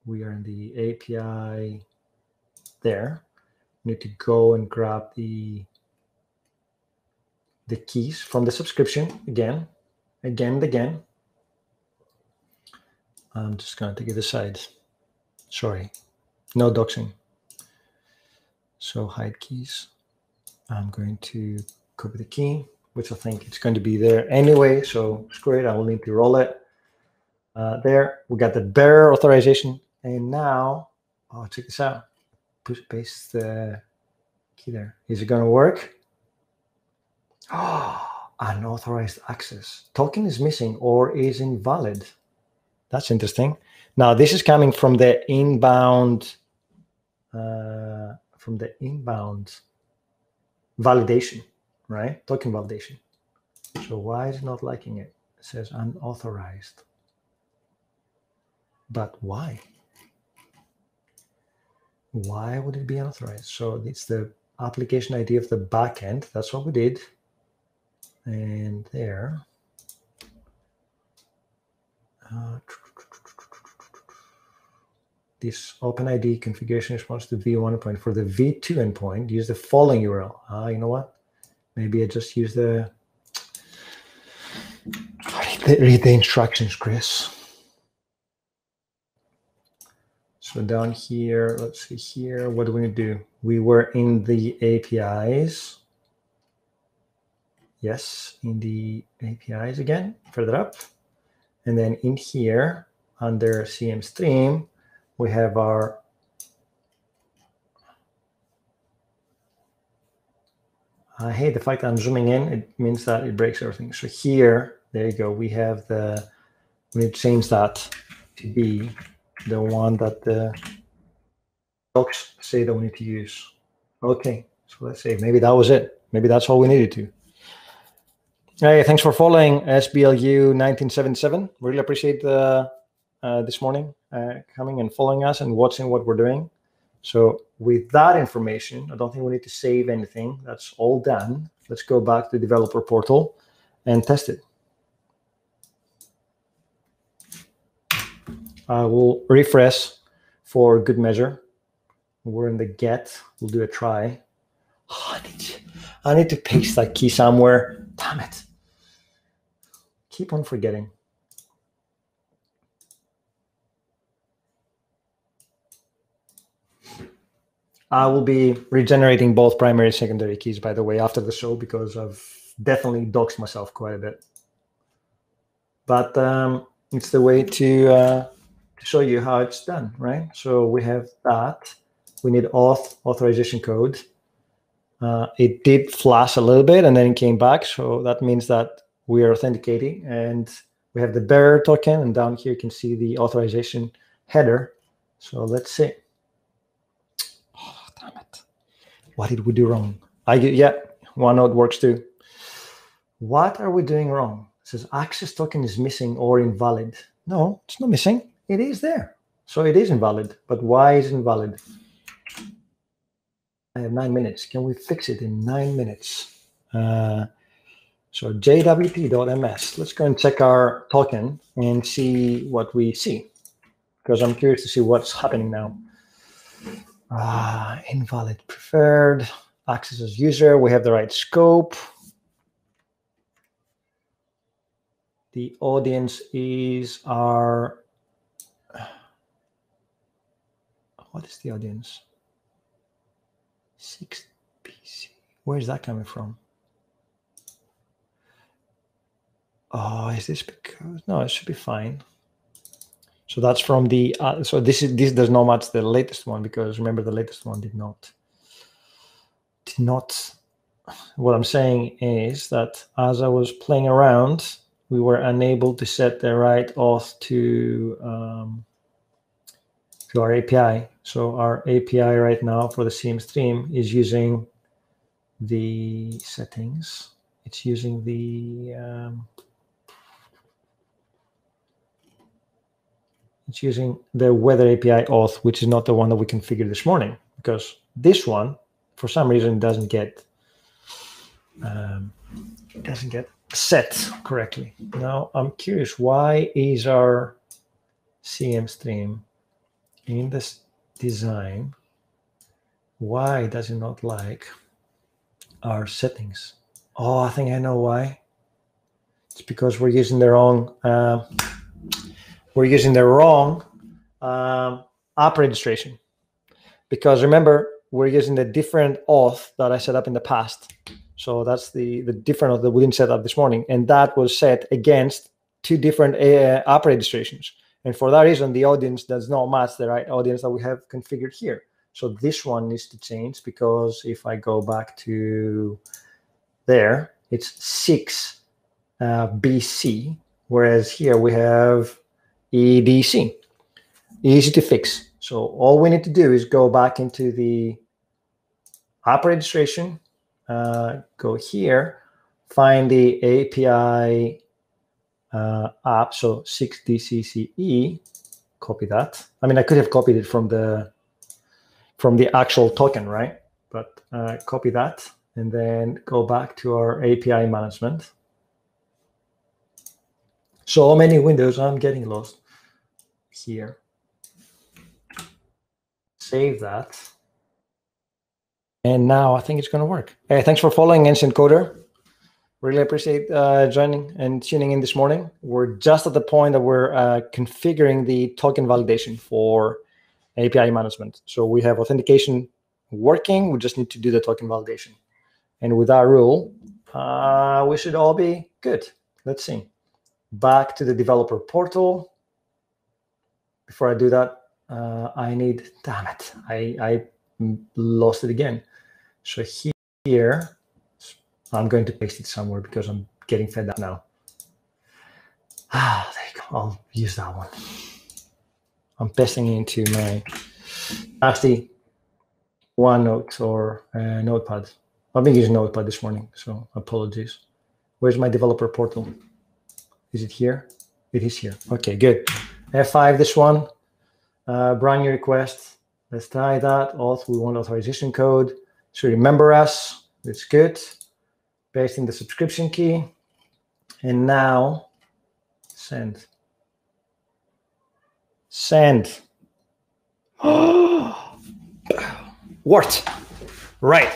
Speaker 1: we are in the API there. need to go and grab the the keys from the subscription again, again and again. I'm just going to take it aside. Sorry, no doxing. So hide keys. I'm going to copy the key, which I think it's going to be there anyway. So screw it, I will need to roll it. Uh, there, we got the bearer authorization. And now, oh, check this out. Push, paste the key there. Is it going to work? [gasps] Unauthorized access. Token is missing or is invalid. That's interesting. Now this is coming from the inbound, uh, from the inbound validation, right? Token validation. So why is it not liking it? It says unauthorized. But why? Why would it be unauthorized? So it's the application ID of the backend. That's what we did and there. Uh, this OpenID configuration response to V1 endpoint. For the V2 endpoint, use the following URL. Ah, you know what? Maybe I just use the read the, instructions, Chris. So down here, let's see here. What do we do? We were in the APIs. Yes, in the APIs again, further up. And then in here, under CM stream, we have our I hate the fact that I'm zooming in. It means that it breaks everything. So here, there you go. We have the, we need to change that to be the one that the docs say that we need to use. Okay, so let's say maybe that was it. Maybe that's all we needed to. Hey, thanks for following SBLU 1977. Really appreciate the, uh, this morning uh, coming and following us and watching what we're doing. So with that information, I don't think we need to save anything. That's all done. Let's go back to the developer portal and test it. I will refresh for good measure. We're in the get. We'll do a try. Oh, I, need to, I need to paste that key somewhere. Damn it keep on forgetting. I will be regenerating both primary and secondary keys, by the way, after the show because I've definitely doxed myself quite a bit. But um, it's the way to, uh, show you how it's done, right? So we have that. We need auth authorization code. Uh, it did flash a little bit and then it came back. So that means that we are authenticating and we have the bearer token and down here you can see the authorization header. So let's see. Oh, damn it. What did we do wrong? I get, yeah, OneNote works too. What are we doing wrong? It says access token is missing or invalid. No, it's not missing. It is there. So it is invalid. But why is invalid? I have nine minutes. Can we fix it in nine minutes? Uh, So jwt.ms. Let's go and check our token and see what we see, because I'm curious to see what's happening now. Uh, invalid preferred, access as user. We have the right scope. The audience is our, what is the audience? 6 BC. Where is that coming from? Oh, is this because no? It should be fine. So that's from the uh, so this is this does not match the latest one because remember the latest one did not did not. What I'm saying is that as I was playing around, we were unable to set the right auth to um, to our API. So our API right now for the CM stream is using the settings. It's using the um, it's using the weather API auth, which is not the one that we configured this morning, because this one, for some reason, doesn't get um, doesn't get set correctly. Now I'm curious, why is our CM stream in this design? Why does it not like our settings? Oh, I think I know why. It's because we're using the wrong. Uh, we're using the wrong um, app registration. Because remember, we're using the different auth that I set up in the past. So that's the, the different of the we didn't set up this morning. And that was set against two different uh, app registrations. And for that reason, the audience does not match the right audience that we have configured here. So this one needs to change because if I go back to there, it's 6 uh, BC, whereas here we have EDC. Easy to fix. So all we need to do is go back into the app registration, uh, go here, find the API uh, app, so 6DCCE, copy that. I mean, I could have copied it from the from the actual token, right? But uh, copy that and then go back to our API management. So many windows, I'm getting lost here. Save that. And now I think it's going to work. Hey, thanks for following Ancient Coder. Really appreciate uh, joining and tuning in this morning. We're just at the point that we're uh, configuring the token validation for API management. So we have authentication working. We just need to do the token validation. And with that rule, uh, we should all be good. Let's see. Back to the developer portal before I do that, uh, I need, damn it, I, I lost it again. So here, I'm going to paste it somewhere because I'm getting fed up now. Ah, there you go. I'll use that one. I'm pasting into my nasty OneNote or uh, Notepad. I've been using Notepad this morning, so apologies. Where's my developer portal? Is it here? It is here. Okay, good. F5 this one, uh, brand new request. Let's try that. Auth, we want authorization code. So remember us, it's good. Paste in the subscription key. And now send. Send. [gasps] What? Right.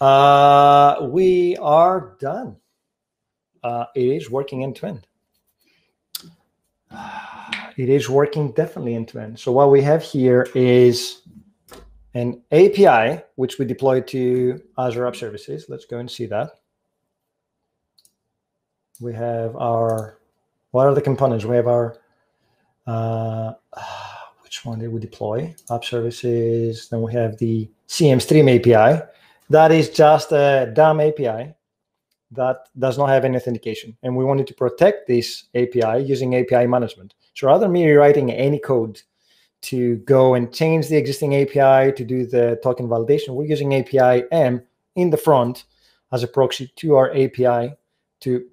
Speaker 1: Uh, we are done. Uh, it is working end to end [sighs] it is working definitely end to end. So what we have here is an API, which we deploy to Azure App Services. Let's go and see that. We have our, what are the components? We have our, uh, [sighs] which one did we deploy? App Services. Then we have the CM Stream API. That is just a dumb API that does not have any authentication. And we wanted to protect this API using API management. So rather than me rewriting any code to go and change the existing API to do the token validation, we're using API M in the front as a proxy to our API to,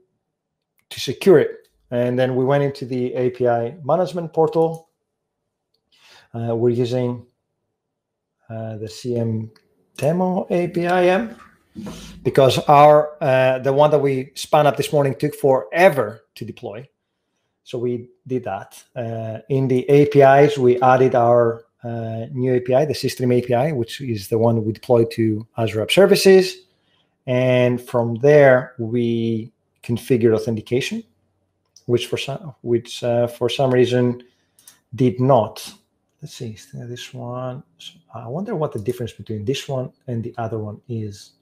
Speaker 1: to secure it. And then we went into the API management portal. Uh, we're using uh, the CM demo API M because our uh, the one that we spun up this morning took forever to deploy. So we did that. Uh, in the APIs, we added our uh, new API, the System API, which is the one we deployed to Azure App Services. And from there, we configured authentication, which for some, which uh, for some reason did not. Let's see, this one. I wonder what the difference between this one and the other one is.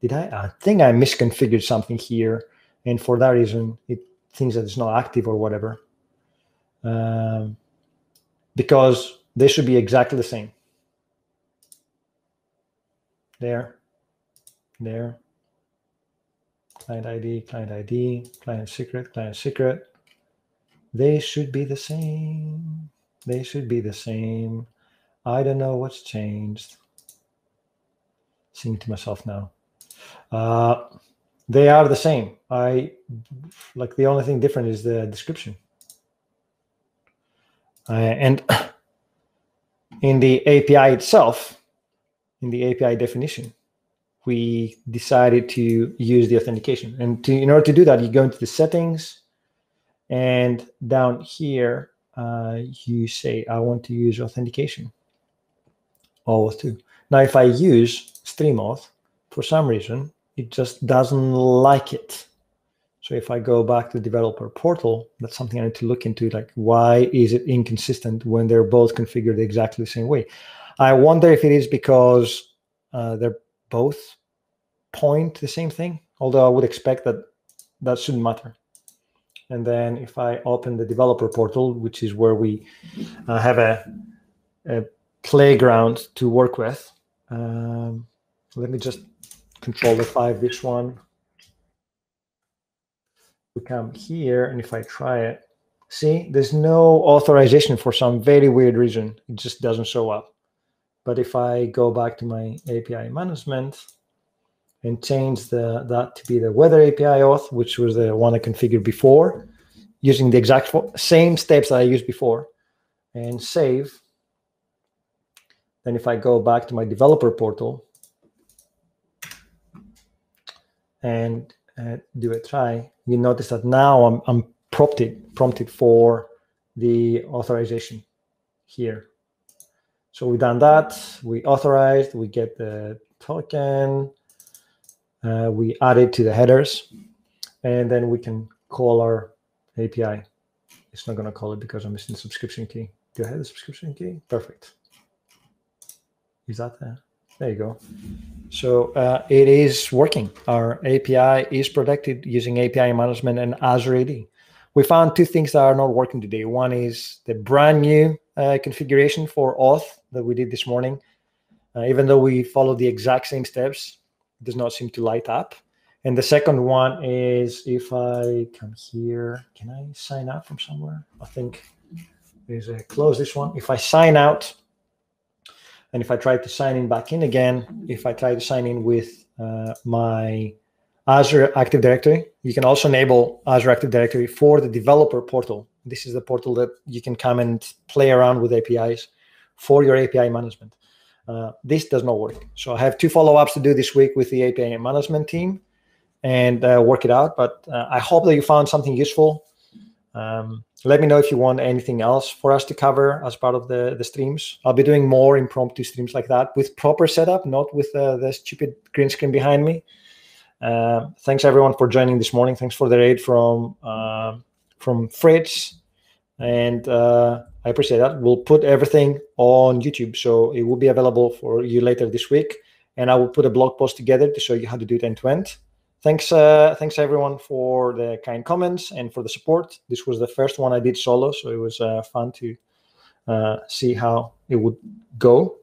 Speaker 1: Did I? I think I misconfigured something here, and for that reason, it thinks that it's not active or whatever. Um, because they should be exactly the same. There, there. Client ID, client ID, client secret, client secret. They should be the same. They should be the same. I don't know what's changed. Singing to myself now. Uh, they are the same. I like the only thing different is the description. Uh, and [coughs] in the API itself, in the API definition, we decided to use the authentication. And to, in order to do that, you go into the settings, and down here, uh, you say, I want to use authentication. OAuth 2. Now, if I use StreamAuth, for some reason, it just doesn't like it. So if I go back to the developer portal, that's something I need to look into. Like, why is it inconsistent when they're both configured exactly the same way? I wonder if it is because uh, they're both point the same thing. Although I would expect that that shouldn't matter. And then if I open the developer portal, which is where we uh, have a, a, playground to work with, um, let me just control F5 this one. We come here, and if I try it, see, there's no authorization for some very weird reason. It just doesn't show up. But if I go back to my API management and change the that to be the weather API auth, which was the one I configured before, using the exact same steps that I used before, and save. Then if I go back to my developer portal, and uh, do a try, you notice that now I'm, I'm prompted, prompted for the authorization here. So we've done that. We authorized, we get the token, uh, we add it to the headers, and then we can call our API. It's not going to call it because I'm missing the subscription key. Do I have the subscription key? Perfect. Is that there? There you go. So uh, it is working. Our API is protected using API management and Azure AD. We found two things that are not working today. One is the brand new uh, configuration for auth that we did this morning. Uh, even though we followed the exact same steps, it does not seem to light up. And the second one is if I come here, can I sign out from somewhere? I think there's a close this one. If I sign out, and if I try to sign in back in again, if I try to sign in with uh, my Azure Active Directory, you can also enable Azure Active Directory for the developer portal. This is the portal that you can come and play around with APIs for your API management. Uh, this does not work. So I have two follow-ups to do this week with the API management team and uh, work it out. But uh, I hope that you found something useful. Um, let me know if you want anything else for us to cover as part of the, the streams. I'll be doing more impromptu streams like that with proper setup, not with uh, the stupid green screen behind me. Uh, thanks everyone for joining this morning. Thanks for the raid from uh, from Fritz, and uh, I appreciate that. We'll put everything on YouTube, so it will be available for you later this week. And I will put a blog post together to show you how to do it end to end thanks uh, thanks everyone for the kind comments and for the support. This was the first one i did solo so it was uh, fun to uh, see how it would go.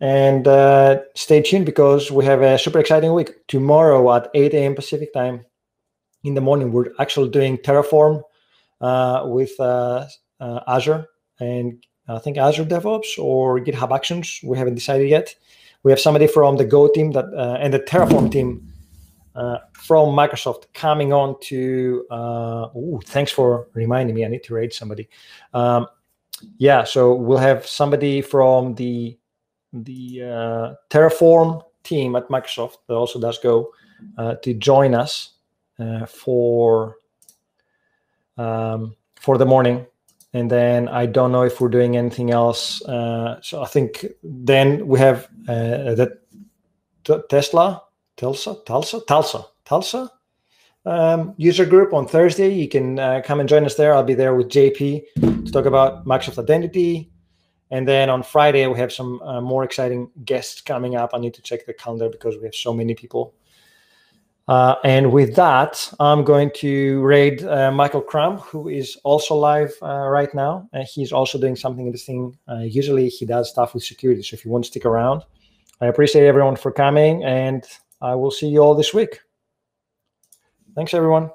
Speaker 1: And uh, stay tuned because we have a super exciting week. Tomorrow at 8 a.m pacific time in the morning we're actually doing terraform uh, with uh, azure. And i think azure devops or github actions we haven't decided yet. We have somebody from the go team that and the terraform team uh, from Microsoft coming on to. Uh, ooh, thanks for reminding me. I need to rate somebody. Um, yeah, so we'll have somebody from the the uh, Terraform team at Microsoft that also does Go uh, to join us uh, for um, for the morning. And then I don't know if we're doing anything else. So I think then we have uh, the t- Tesla, Tulsa, Tulsa, Tulsa, Tulsa um, user group on Thursday. You can uh, come and join us there. I'll be there with JP to talk about Microsoft Identity. And then on Friday, we have some uh, more exciting guests coming up. I need to check the calendar because we have so many people. Uh, and with that, I'm going to raid uh, Michael Crump, who is also live uh, right now. And he's also doing something interesting. Uh, usually, he does stuff with security. So if you want to stick around, I appreciate everyone for coming, and I will see you all this week. Thanks, everyone.